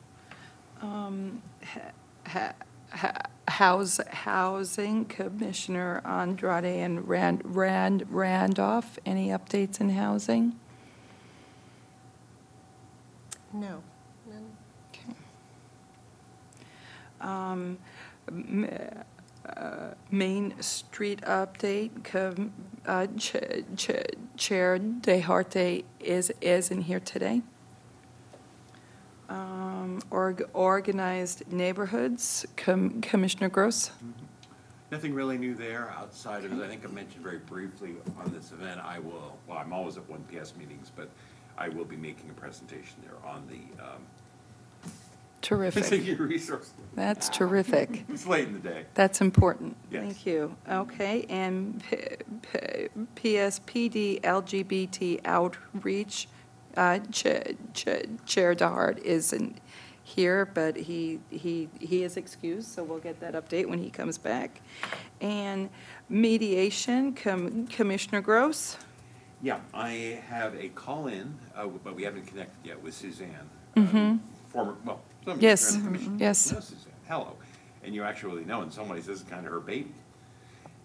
Um, ha- ha- ha- House, Housing Commissioner Andrade and Rand, Rand, Randolph, any updates in housing? No, none. Okay. Um, uh, Main Street update, com- uh, Ch- Ch- Chair DeHarte is, isn't here today. Um, org- Organized Neighborhoods, Com- Commissioner Gross. Nothing really new there outside of, I think I mentioned very briefly on this event, I will, well, I'm always at ONE-PS meetings, but I will be making a presentation there on the, um, Terrific. senior resource. That's terrific. It's late in the day. That's important. Yes. Thank you. Okay, and P- P- PSPD LGBT outreach, uh, Ch- Ch- Chair DeHart isn't here, but he, he, he is excused, so we'll get that update when he comes back. And mediation, Com- Commissioner Gross? Yeah, I have a call-in, uh, but we haven't connected yet with Suzanne. uh, Former, well, you Yes, the commission. yes. know Suzanne, hello. And you actually know, in some ways, this is kind of her baby.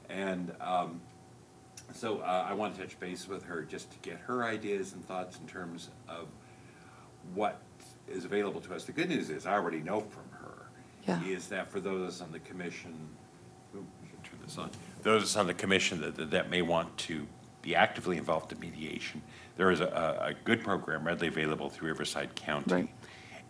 And um, so uh, I want to touch base with her just to get her ideas and thoughts in terms of what is available to us. The good news is, I already know from her, Yeah. is that for those on the commission, ooh, turn this on, those on the commission that, that may want to be actively involved in mediation, there is a, a, a good program readily available through Riverside County. Right.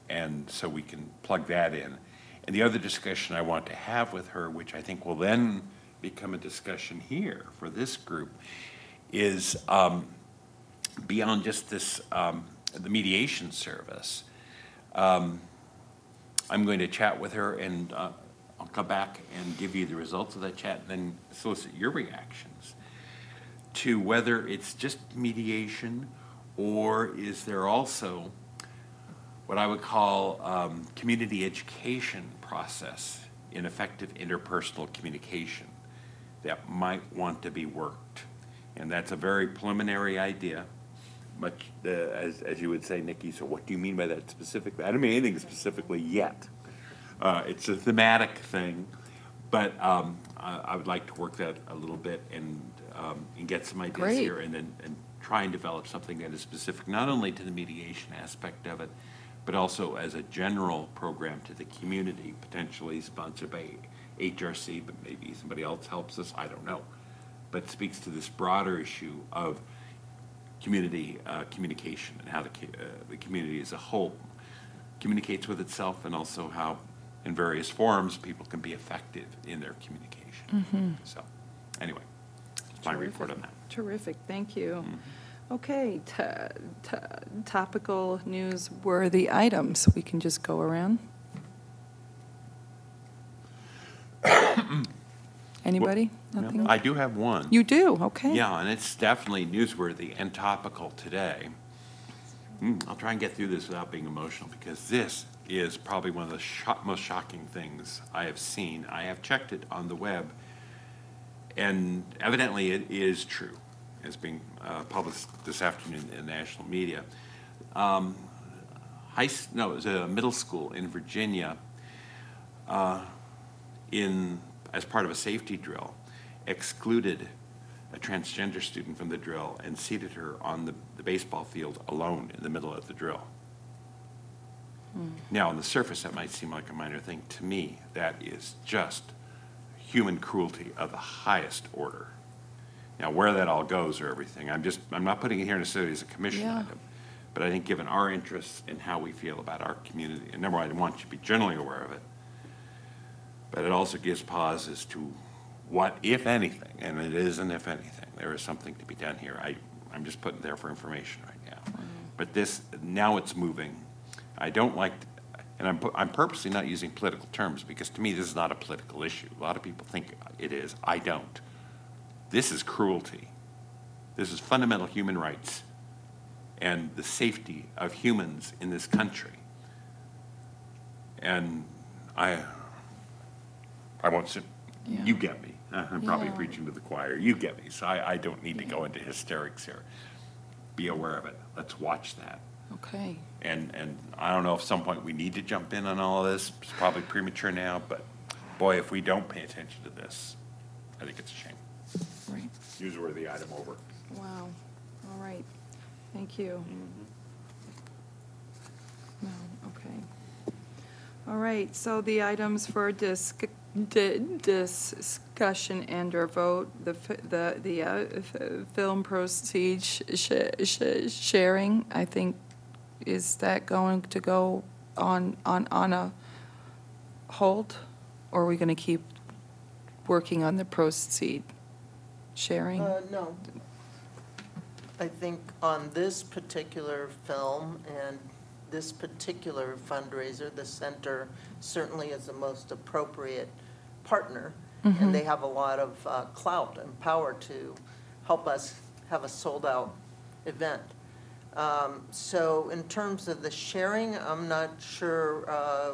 And so we can plug that in. And the other discussion I want to have with her, which I think will then become a discussion here for this group, is um, beyond just this, um, the mediation service. um, I'm going to chat with her and uh, I'll come back and give you the results of that chat and then solicit your reactions to whether it's just mediation or is there also what I would call um, community education process in effective interpersonal communication that might want to be worked. And that's a very preliminary idea, much, uh, as, as you would say, Nikki, so what do you mean by that specifically? I don't mean anything specifically yet. Uh, It's a thematic thing, but um, I, I would like to work that a little bit and, um, and get some ideas Great. here and then, and try and develop something that is specific, not only to the mediation aspect of it, but also as a general program to the community, potentially sponsored by HRC, but maybe somebody else helps us, I don't know. But speaks to this broader issue of community uh, communication and how the, uh, the community as a whole communicates with itself and also how, in various forms, people can be effective in their communication. So, anyway, that's my report on that. Terrific, thank you. Mm-hmm. Okay, to- to- topical news-worthy items, we can just go around. Anybody? Nothing? I do have one. You do, okay. Yeah, and it's definitely newsworthy and topical today. Mm, I'll try and get through this without being emotional because this is probably one of the sho- most shocking things I have seen. I have checked it on the web, and evidently it is true. It's being uh, published this afternoon in national media. Um, high, s- no, it was a middle school in Virginia uh, in, as part of a safety drill, excluded a transgender student from the drill and seated her on the, the baseball field alone in the middle of the drill. Hmm. Now, on the surface, that might seem like a minor thing. To me, that is just human cruelty of the highest order. Now, where that all goes or everything, I'm just, I'm not putting it here necessarily as a commission Yeah. item. But I think given our interests and how we feel about our community, and number one, I want you to be generally aware of it. But it also gives pause as to what, if anything, and it is an if anything, there is something to be done here. I, I'm just putting there for information right now. Mm-hmm. But this, now it's moving. I don't like, and I'm, I'm purposely not using political terms because to me, this is not a political issue. A lot of people think it is. I don't. This is cruelty. This is fundamental human rights. and the safety of humans in this country. And I, I won't sit, you get me. Uh-huh, I'm probably Yeah. preaching to the choir. You get me. So I, I don't need to go into hysterics here. Be aware of it. Let's watch that. Okay. And, and I don't know if some point we need to jump in on all of this. It's probably premature now, but boy, if we don't pay attention to this, I think it's a shame. Right. Newsworthy item over. Wow. All right. Thank you. Mm-hmm. No, okay. All right, so the items for disc, di- discussion and or vote, the, fi- the, the uh, f- film proceeds sh- sh- sharing, I think, is that going to go on, on, on a hold? Or are we gonna keep working on the proceed sharing? Uh, no. I think on this particular film and this particular fundraiser, the center certainly is the most appropriate partner. And they have a lot of uh, clout and power to help us have a sold-out event. Um, So in terms of the sharing, I'm not sure, uh,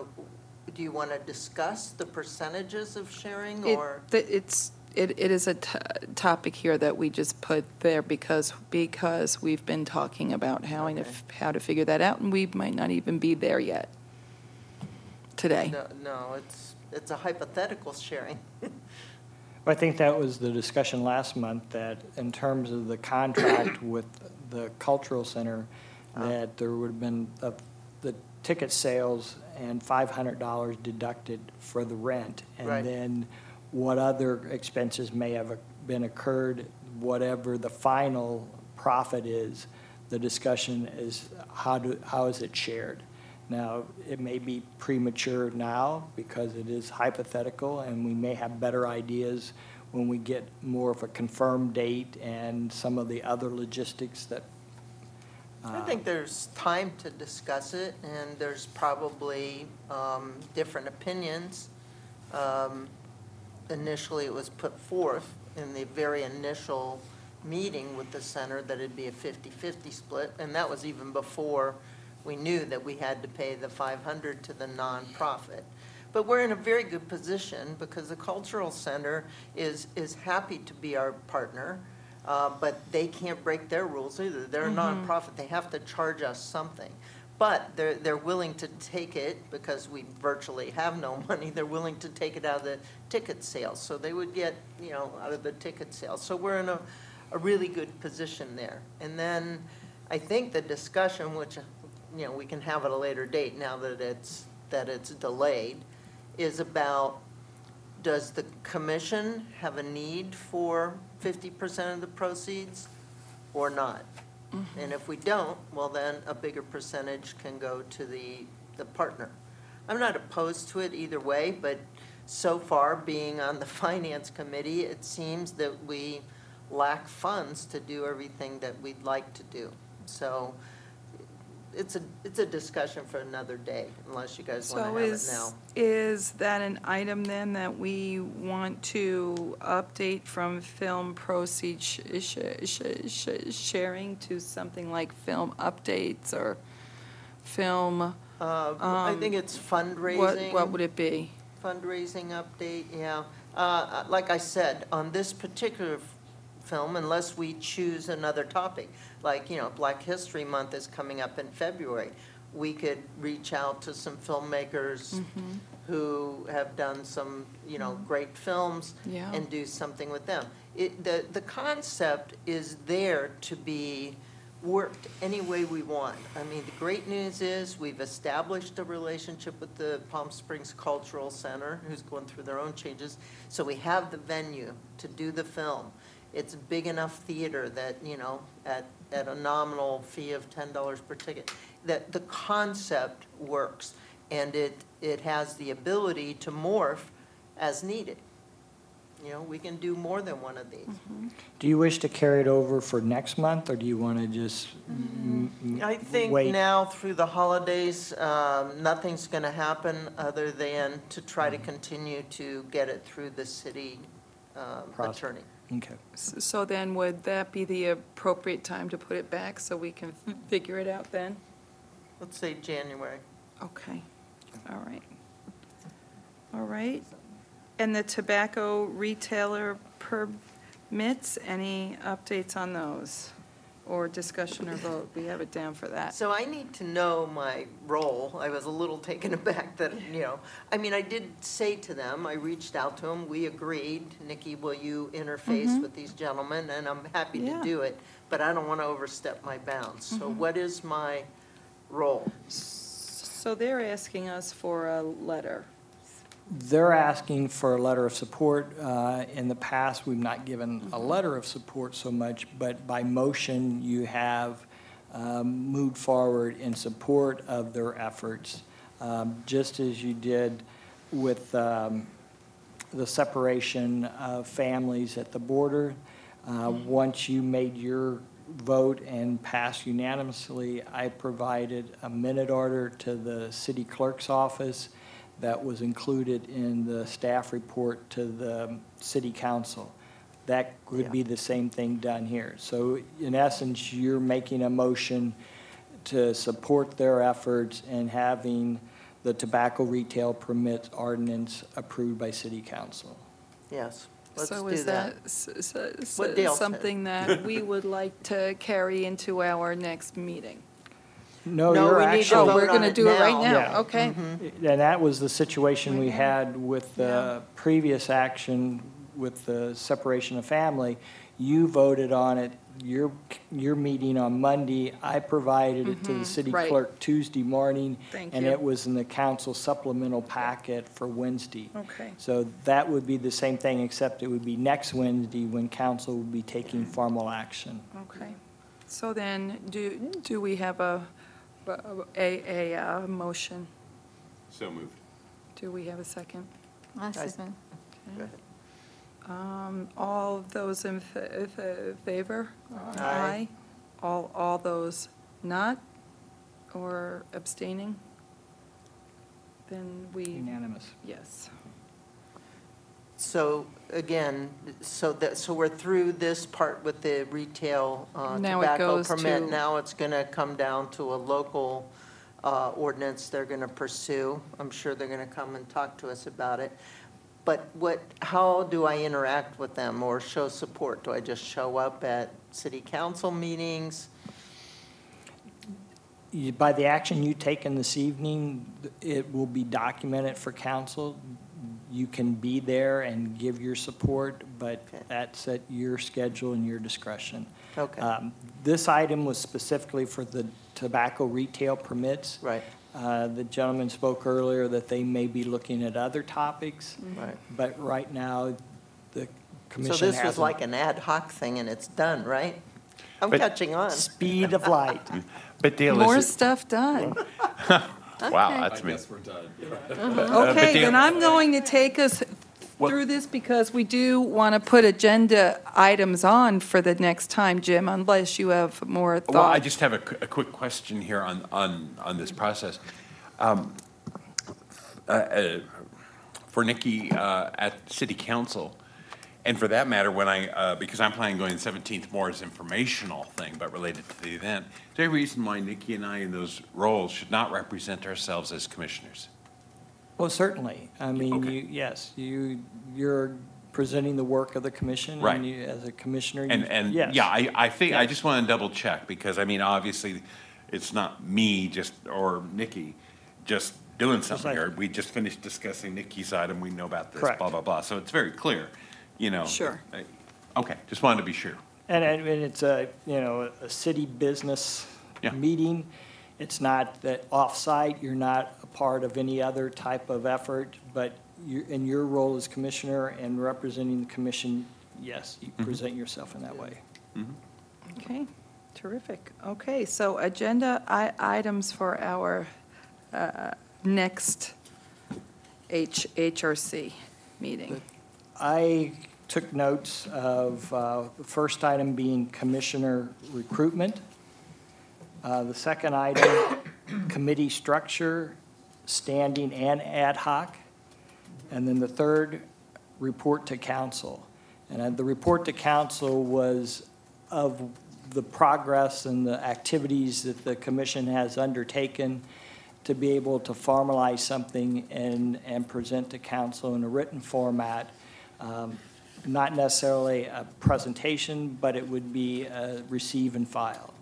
do you want to discuss the percentages of sharing It- or? It's, it, it is a t- topic here that we just put there because, because we've been talking about how, to Okay. f- how to figure that out, and we might not even be there yet today. No, no, it's, it's a hypothetical sharing. I think that was the discussion last month, that in terms of the contract with the cultural center, that there would have been uh, the ticket sales and five hundred dollars deducted for the rent. Right. And then what other expenses may have been occurred, whatever the final profit is, the discussion is how do, how is it shared? Now, it may be premature now because it is hypothetical and we may have better ideas when we get more of a confirmed date and some of the other logistics that. I think there's time to discuss it, and there's probably um, different opinions. Um, Initially, it was put forth in the very initial meeting with the center that it'd be a 50-50 split, and that was even before we knew that we had to pay the 500 to the nonprofit. But we're in a very good position because the cultural center is, is happy to be our partner, uh, but they can't break their rules either. They're a nonprofit, they have to charge us something. But they're, they're willing to take it, because we virtually have no money, they're willing to take it out of the ticket sales. So they would get, you know, out of the ticket sales. So we're in a, a really good position there. And then I think the discussion, which, you know, we can have at a later date now that it's, that it's delayed, is about, does the commission have a need for fifty percent of the proceeds or not? Mm-hmm. And if we don't, well, then a bigger percentage can go to the, the partner. I'm not opposed to it either way, but so far, being on the finance committee, it seems that we lack funds to do everything that we'd like to do. So it's a, it's a discussion for another day, unless you guys want So to have it is, now. is that an item then that we want to update from film proceeds sh- sh- sh- sh- sharing to something like film updates or film, Uh, I think um, it's what, fundraising. what would it be? fundraising update, yeah. Uh, Like I said, on this particular f- film, unless we choose another topic, like, you know, Black History Month is coming up in February, we could reach out to some filmmakers Mm-hmm. who have done some, you know, great films Yeah. and do something with them. It, the, the concept is there to be worked any way we want. I mean, the great news is, we've established a relationship with the Palm Springs Cultural Center, who's going through their own changes. So we have the venue to do the film. It's a big enough theater that, you know, at, at a nominal fee of ten dollars per ticket, that the concept works. And it, it has the ability to morph as needed. You know, we can do more than one of these. Do you wish to carry it over for next month, or do you want to just mm, mm, I think wait? now through the holidays, um, nothing's going to happen other than to try to continue to get it through the city um, Process. attorney. Okay. S- So then would that be the appropriate time to put it back so we can figure it out then? Let's say January. Okay, all right. All right. And the tobacco retailer permits, any updates on those? Or discussion or vote? We have it down for that. So I need to know my role. I was a little taken aback that, you know, I mean, I did say to them, I reached out to them, we agreed, Nikki, will you interface mm-hmm. with these gentlemen? And I'm happy to Yeah. do it, but I don't want to overstep my bounds. So mm-hmm. what is my role? So they're asking us for a letter. They're asking for a letter of support. Uh, In the past, we've not given a letter of support so much, but by motion, you have um, moved forward in support of their efforts, um, just as you did with um, the separation of families at the border. Uh, Once you made your vote and passed unanimously, I provided a minute order to the city clerk's office that was included in the staff report to the city council. That would be the same thing done here. So in essence, you're making a motion to support their efforts in having the tobacco retail permit ordinance approved by city council. Yes, let's So do is that. that s- s- s- What said. something that we would like to carry into our next meeting? No, No, you're we need to actually. Oh, vote we're on going to it do it right now. Yeah. now? Okay. Mm-hmm. And that was the situation we had with the previous action with the separation of family. You voted on it, your, your meeting on Monday. I provided it to the mm-hmm. city right. clerk Tuesday morning. Thank And you. it was in the council supplemental packet for Wednesday. Okay. So that would be the same thing, except it would be next Wednesday when council would be taking formal action. Okay. So then, do, do we have a, a, a, uh motion? So moved. Do we have a second? I second. Go ahead. Um, all those in fa- fa- favor? Aye. All, all those not, or abstaining? Then we, Unanimous. yes. So again, so that, so we're through this part with the retail uh, Now it tobacco goes permit. to- Now it's going to come down to a local uh, ordinance they're going to pursue. I'm sure they're going to come and talk to us about it. But what, how do I interact with them or show support? Do I just show up at city council meetings? You- By the action you taken this evening, it will be documented for council. You can be there and give your support, but Okay. that's at your schedule and your discretion. Okay, Um, This item was specifically for the tobacco retail permits. right, Uh, The gentleman spoke earlier that they may be looking at other topics, right. but right now, the commission So this was hasn't- like an ad hoc thing and it's done, right? I'm But- catching on. Speed of light. But Dale, More is stuff done. it, wow, that's me. we're done. Okay, then I'm going to take us What- through this because we do want to put agenda items on for the next time, Jim, unless you have more thoughts. Well, I just have a, a quick question here on, on, on this process. Um, uh, uh, For Nikki uh, at city council, and for that matter, when I, uh, because I'm planning on going 17th more as informational thing, but related to the event, is there any reason why Nikki and I in those roles should not represent ourselves as commissioners? Well, certainly. I mean, Okay. you, yes, you, you're presenting the work of the commission. Right. And you, as a commissioner, you, And, and, yes. yeah, I, I think, I just want to double check, because I mean, obviously, it's not me just, or Nikki, just doing something here. Precisely. We just finished discussing Nikki's item, we know about this, Correct. blah, blah, blah. So it's very clear, you know. Sure. I- Okay, just wanted to be sure. And, and and it's a, you know, a city business Yeah. meeting. It's not that off-site, you're not a part of any other type of effort, but you, in your role as commissioner and representing the commission, yes, you present yourself in that way. Okay, terrific. Okay, so agenda i- items for our uh, next H, HRC meeting. I took notes of uh, the first item being commissioner recruitment. Uh, The second item, committee structure, standing and ad hoc. And then the third, report to council. And uh, the report to council was of the progress and the activities that the commission has undertaken to be able to formalize something and, and present to council in a written format. Um, Not necessarily a presentation, but it would be a receive and file.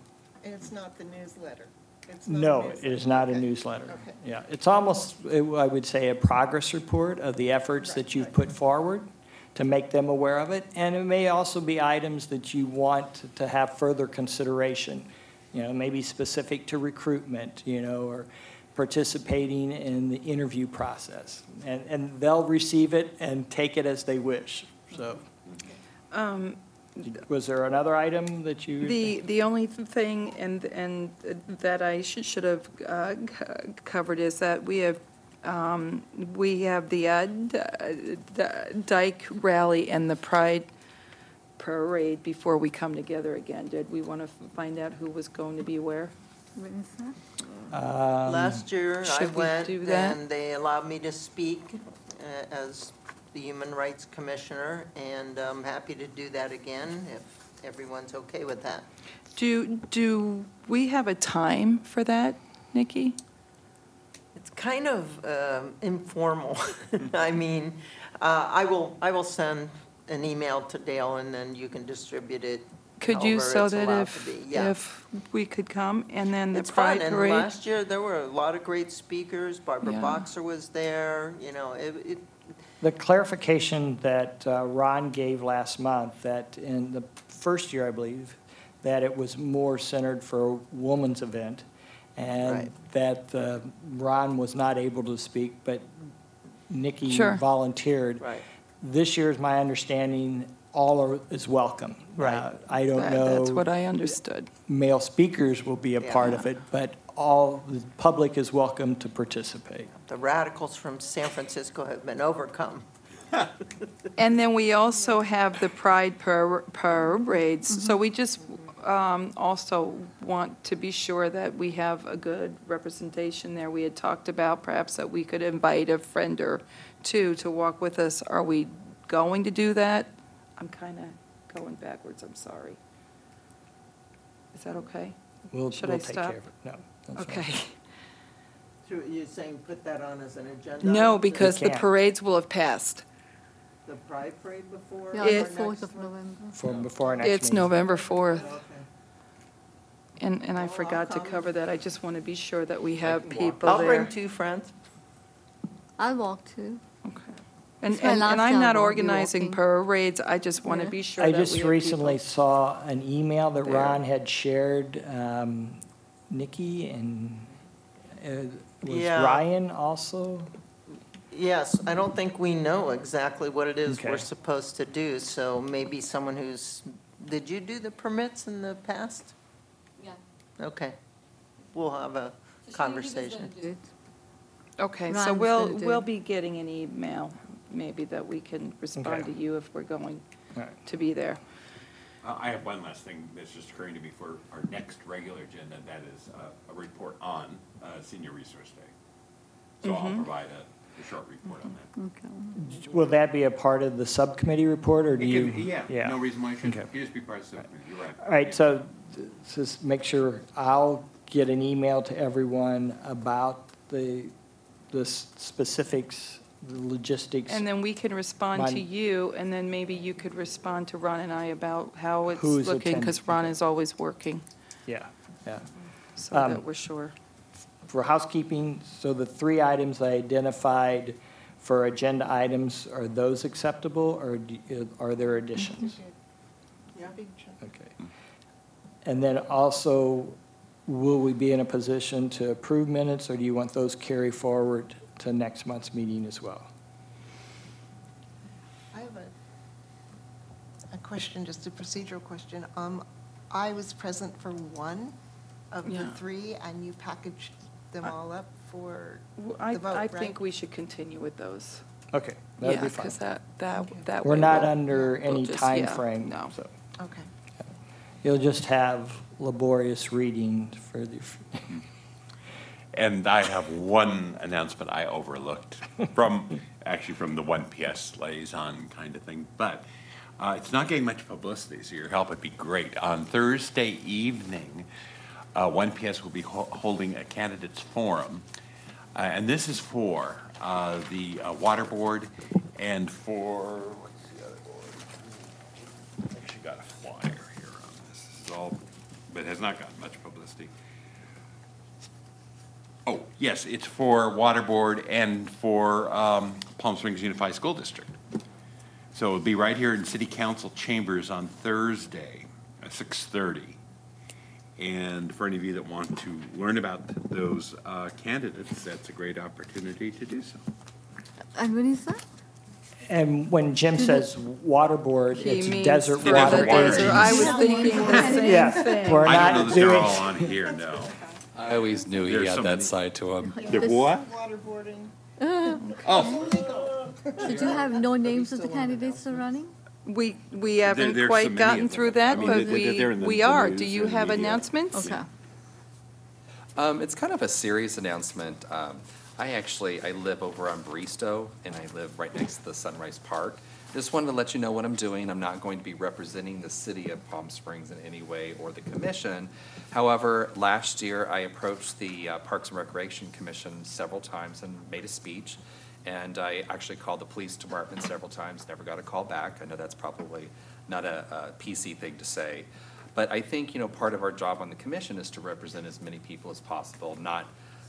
And it's not the newsletter? It's not a No, it is not a newsletter. Okay. Yeah, it's almost, I would say, a progress report of the efforts that you've put forward to make them aware of it. And it may also be items that you want to have further consideration, you know, maybe specific to recruitment, you know, or participating in the interview process. And, and they'll receive it and take it as they wish, so. Um, Was there another item that you? The, the only thing, and, and that I should, should have uh, c- covered is that we have, um, we have the uh, D- D- Dyke Rally and the Pride Parade before we come together again. Did we want to find out who was going to be where? When is that? Um, Last year, I should we went, do that? and they allowed me to speak uh, as the Human Rights Commissioner, and I'm happy to do that again if everyone's okay with that. Do, do we have a time for that, Nikki? It's kind of um, informal. I mean, uh, I will, I will send an email to Dale, and then you can distribute it Could you, however so it's that allowed to if, be. Yeah. if we could come, and then the It's fun, Pride and Parade? last year, there were a lot of great speakers. Barbara Yeah. Boxer was there, you know, it, it, The clarification that uh, Ron gave last month, that in the first year, I believe, that it was more centered for a woman's event, and Right. that uh, Ron was not able to speak, but Nikki Sure. volunteered. right. This year is my understanding, all are, is welcome. Right. Uh, I don't That- That's what I understood. male speakers will be a Yeah. part of it, but all, the public is welcome to participate. The radicals from San Francisco have been overcome. And then we also have the Pride par- parades. So we just um, also want to be sure that we have a good representation there. We had talked about perhaps that we could invite a friend or two to walk with us. Are we going to do that? I'm kind of going backwards, I'm sorry. Is that okay? We'll, Should we'll I take stop? care of it. No. that's fine. Okay. So you're saying put that on as an agenda? No, because the can't. parades will have passed. The Pride Parade before? Yeah, or the It- next fourth of one? November. For, before our next meeting. It's November 4th. Okay. And, and I Well, I'll forgot to come. cover that. I just want to be sure that we have can walk. people I'll bring two friends. I'll walk too. Okay. And, It's my and and I'm time not I'll be organizing walking. parades, I just want to Yeah. be sure I that we just have recently people. saw an email that there. Ron had shared, um, Nikki and, uh, was Yeah. Ryan also? Yes, I don't think we know exactly what it is we're Okay. supposed to do, so maybe someone who's, did you do the permits in the past? Yeah. Okay. We'll have a conversation. Okay, so Ron's we'll, gonna do we'll it. be getting an email, maybe that we can respond to you if we're going All right. to be there. Uh, I have one last thing that's just occurring to me for our next regular agenda, and that is uh, a report on uh, Senior Resource Day. So I'll provide a, a short report on that. Okay. Will that be a part of the subcommittee report, or do It you? could- Yeah, no reason why it shouldn't. Okay. It just be part of the, you're right. All right, so th- just make sure, I'll get an email to everyone about the, the s- specifics, the logistics. And then we can respond to Mine- you, and then maybe you could respond to Ron and I about how it's Who's looking, because attending, Ron okay. is always working, Yeah, yeah. so Um, that we're sure. For housekeeping, so the three items I identified for agenda items, are those acceptable, or do are there additions? Okay. And then also, will we be in a position to approve minutes, or do you want those carry forward to next month's meeting as well? I have a, a question, just a procedural question. Um, I was present for one of the Yeah. three, and you packaged them I- all up for W- I, the vote, I right? think we should continue with those. Okay, that'd Yeah, be fine. because that, that, Okay. that. We're way not we'll- under we'll any just- time yeah, frame, No. so Okay. you'll just have laborious reading for the, And I have one announcement I overlooked from, actually from the ONE-PS liaison kind of thing. But Uh, It's not getting much publicity, so your help would be great. On Thursday evening, uh, ONE-PS will be ho- holding a candidates forum. Uh, And this is for uh, the uh, Water Board and for, what's the other board? I Actually got a flyer here on this. This is all, but has not gotten much publicity. Oh, yes, it's for Water Board and for um, Palm Springs Unified School District. So it'll be right here in City Council chambers on Thursday at 6:30. And for any of you that want to learn about those uh, candidates, that's a great opportunity to do so. And when is that? And when Jim says water board, He it's means desert for water. the water. desert. I was thinking the same Yeah, thing. we're I don't know not that they're doing, all on here, no. I always knew he There's had so that many. side to him. The what? Waterboarding. Oh, So do you have no names of the candidates who are running? We, we haven't there's so quite many gotten of through them. I that, mean, but they're- they're- we, they're in the- we the are. news Do you and have media. announcements? Okay. Um, it's kind of a serious announcement. Um, I actually, I live over on Baristo, and I live right next to the Sunrise Park. Just wanted to let you know what I'm doing. I'm not going to be representing the city of Palm Springs in any way or the commission. However, last year, I approached the uh, Parks and Recreation Commission several times and made a speech. And I actually called the police department several times, never got a call back. I know that's probably not a, a PC thing to say. But I think, you know, part of our job on the commission is to represent as many people as possible, not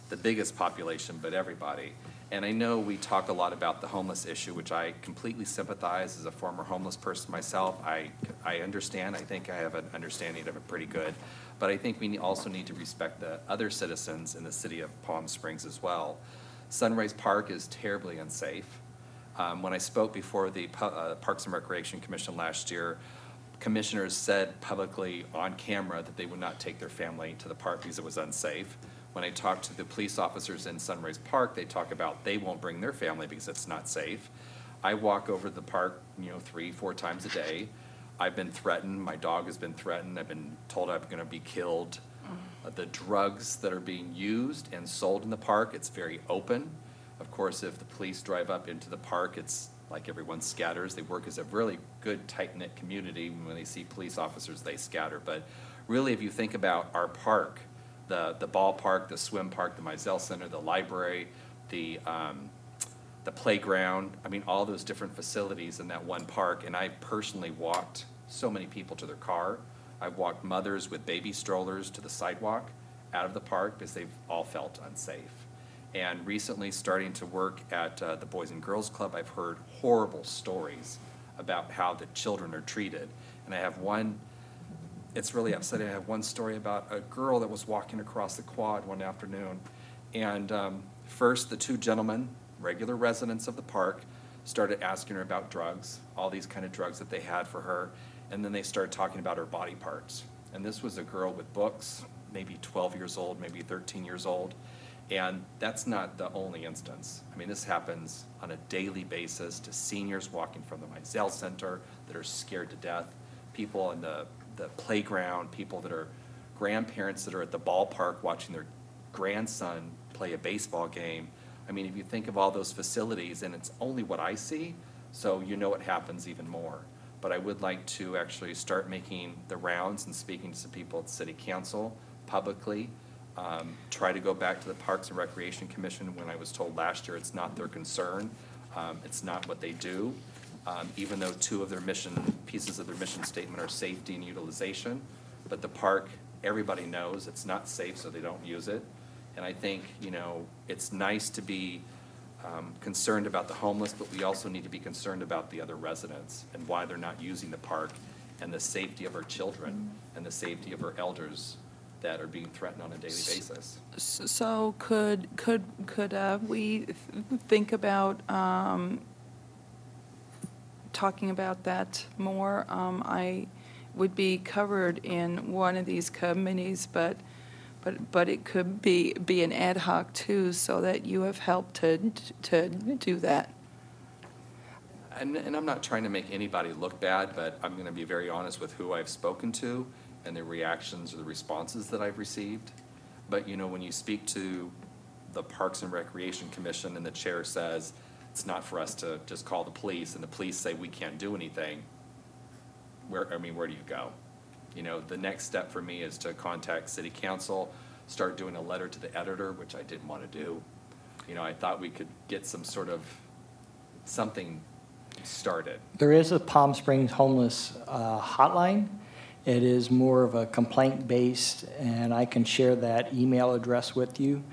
the biggest population, but everybody. And I know we talk a lot about the homeless issue, which I completely sympathize as a former homeless person myself. I, I understand, I think I have an understanding of it pretty good. But I think we also need to respect the other citizens in the city of Palm Springs as well. Sunrise Park is terribly unsafe. Um, When I spoke before the uh, Parks and Recreation Commission last year, commissioners said publicly on camera that they would not take their family to the park because it was unsafe. When I talk to the police officers in Sunrise Park, they talk about they won't bring their family because it's not safe. I walk over the park, you know, three, four times a day. I've been threatened, my dog has been threatened, I've been told I'm gonna be killed. Uh, The drugs that are being used and sold in the park, it's very open. Of course, if the police drive up into the park, it's like everyone scatters. They work as a really good, tight-knit community. When they see police officers, they scatter. But really, if you think about our park, the, the ballpark, the swim park, the Mizell Center, the library, the, um, the playground, I mean, all those different facilities in that one park. And I personally walked so many people to their car. I've walked mothers with baby strollers to the sidewalk out of the park because they've all felt unsafe. And recently, starting to work at uh, the Boys and Girls Club, I've heard horrible stories about how the children are treated. And I have one, it's really upsetting. I have one story about a girl that was walking across the quad one afternoon. And um, first, the two gentlemen, regular residents of the park, started asking her about drugs, all these kind of drugs that they had for her. And then they started talking about her body parts. And this was a girl with books, maybe 12 years old, maybe 13 years old. And that's not the only instance. I mean, this happens on a daily basis to seniors walking from the Mizell Center that are scared to death, people in the, the playground, people that are grandparents that are at the ballpark watching their grandson play a baseball game. I mean, if you think of all those facilities, and it's only what I see, so you know it happens even more. But I would like to actually start making the rounds and speaking to some people at city council publicly. Um, Try to go back to the Parks and Recreation Commission when I was told last year it's not their concern. Um, It's not what they do. Um, Even though two of their mission, pieces of their mission statement are safety and utilization. But the park, everybody knows it's not safe, so they don't use it. And I think, you know, it's nice to be um, concerned about the homeless, but we also need to be concerned about the other residents and why they're not using the park and the safety of our children and the safety of our elders that are being threatened on a daily basis. So could, could, could uh, we th- think about um, talking about that more? Um, I would be covered in one of these committees, but, but, but it could be, be an ad hoc too, so that you have helped to, to do that. And, and I'm not trying to make anybody look bad, but I'm gonna be very honest with who I've spoken to and the reactions or the responses that I've received. But, you know, when you speak to the Parks and Recreation Commission and the chair says, it's not for us to just call the police, and the police say we can't do anything, where, I mean, where do you go? You know, the next step for me is to contact city council, start doing a letter to the editor, which I didn't want to do. You know, I thought we could get some sort of, something started. There is a Palm Springs homeless uh, hotline. It is more of a complaint-based, and I can share that email address with you.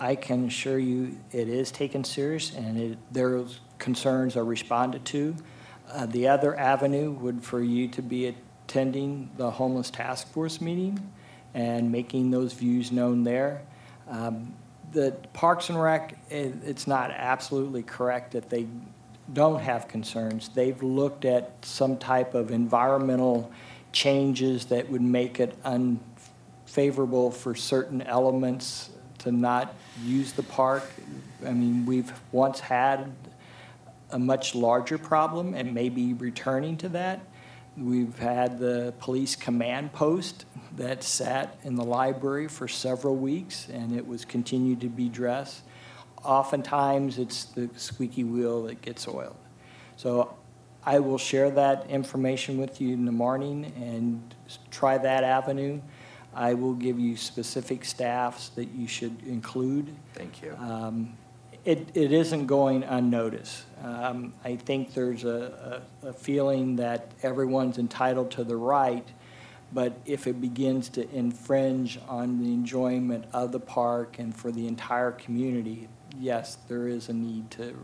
I can assure you it is taken serious, and it, their concerns are responded to. Uh, The other avenue would for you to be attending the homeless task force meeting and making those views known there. Um, The Parks and Rec, it- it's not absolutely correct that they don't have concerns. They've looked at some type of environmental changes that would make it unfavorable for certain elements to not use the park. I mean, we've once had a much larger problem and maybe returning to that. We've had the police command post that sat in the library for several weeks, and it was continued to be dressed. Oftentimes, it's the squeaky wheel that gets oiled. So I will share that information with you in the morning and try that avenue. I will give you specific staffs that you should include. Thank you. Um, It, it isn't going unnoticed. Um, I think there's a, a a feeling that everyone's entitled to the right, but if it begins to infringe on the enjoyment of the park and for the entire community, yes, there is a need to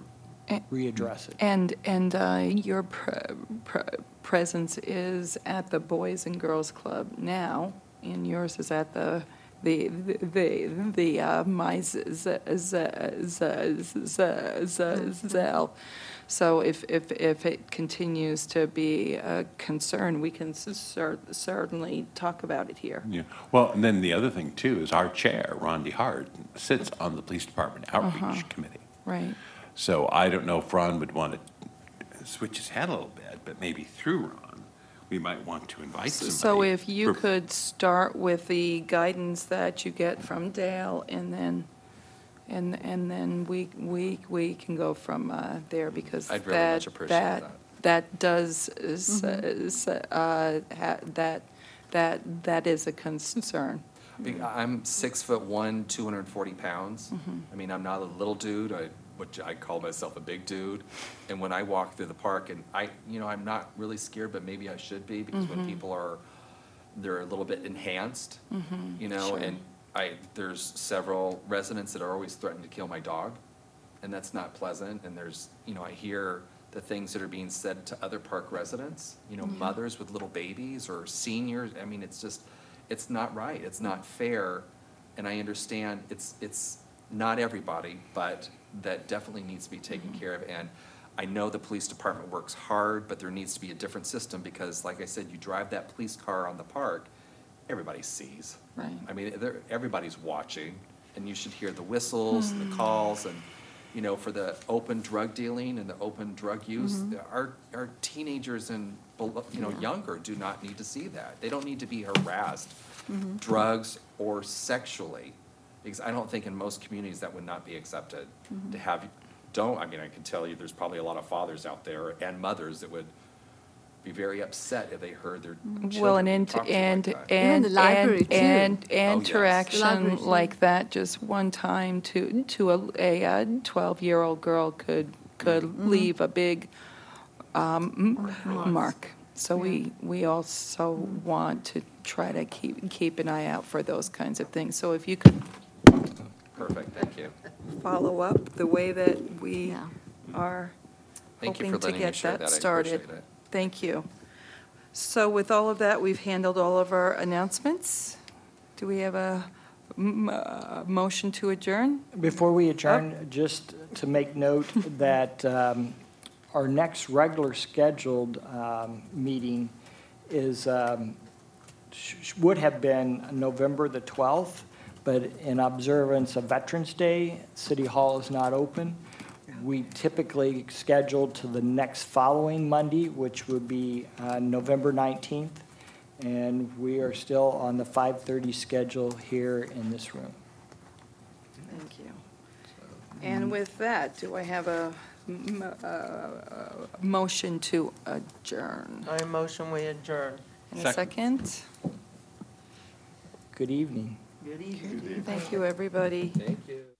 readdress it. And, and uh, your pre- pre- presence is at the Boys and Girls Club now, and yours is at the, the, the, the, uh, my z- z- z- z- z- z- Zell. So if, if, if it continues to be a concern, we can cer- certainly talk about it here. Yeah, well, and then the other thing too is our chair, Ron deHarte, sits on the Police Department Outreach Committee. Right. So I don't know if Ron would want to switch his hat a little bit, but maybe through Ron, we might want to invite somebody. So if you for- could start with the guidance that you get from Dale, and then, and, and then we, we, we can go from uh, there, because I'd really that, much appreciate that, that. that does, is, is, uh, ha- that, that, that is a concern. I mean, I'm six foot one, two hundred and forty pounds. I mean, I'm not a little dude, I, which I call myself a big dude. And when I walk through the park, and I, you know, I'm not really scared, but maybe I should be, because when mm-hmm. people are, they're a little bit enhanced, mm-hmm. you know, Sure. and I, there's several residents that are always threatening to kill my dog, and that's not pleasant, and there's, you know, I hear the things that are being said to other park residents, you know, mm-hmm. mothers with little babies or seniors, I mean, it's just, it's not right, it's not fair, and I understand it's, it's not everybody, but that definitely needs to be taken mm-hmm. care of, and I know the police department works hard, but there needs to be a different system, because like I said, you drive that police car on the park, everybody sees. Right. I mean, everybody's watching, and you should hear the whistles, and the hmm. calls, and, you know, for the open drug dealing and the open drug use, mm-hmm. our, our teenagers and, you know, younger do not need to see that. They don't need to be harassed, mm-hmm. drugs or sexually. Because I don't think in most communities that would not be accepted. To have, don't, I mean, I can tell you, there's probably a lot of fathers out there and mothers that would be very upset if they heard their Well, children and, being to like and, that. and, Even the library, and, too. and Oh, interaction Library, like that, just one time to, to a, a uh, twelve-year-old girl could, could Mm-hmm. leave a big, um, mark. So we, we also want to try to keep, keep an eye out for those kinds of things. So if you could Perfect, thank you. follow up the way that we Yeah. are Thank you hoping for to letting me get share that that. I started. appreciate it. Thank you. So with all of that, we've handled all of our announcements. Do we have a m- uh, motion to adjourn? Before we adjourn, just to make note that um, our next regular scheduled um, meeting is, um, sh- sh- would have been November the 12th, but in observance of Veterans Day, City Hall is not open. We typically schedule to the next following Monday, which would be uh, November 19th, and we are still on the 5:30 schedule here in this room. Thank you. And with that, do I have a uh, motion to adjourn? I motion we adjourn. In a second? Good evening. Good evening. Thank you, everybody. Thank you.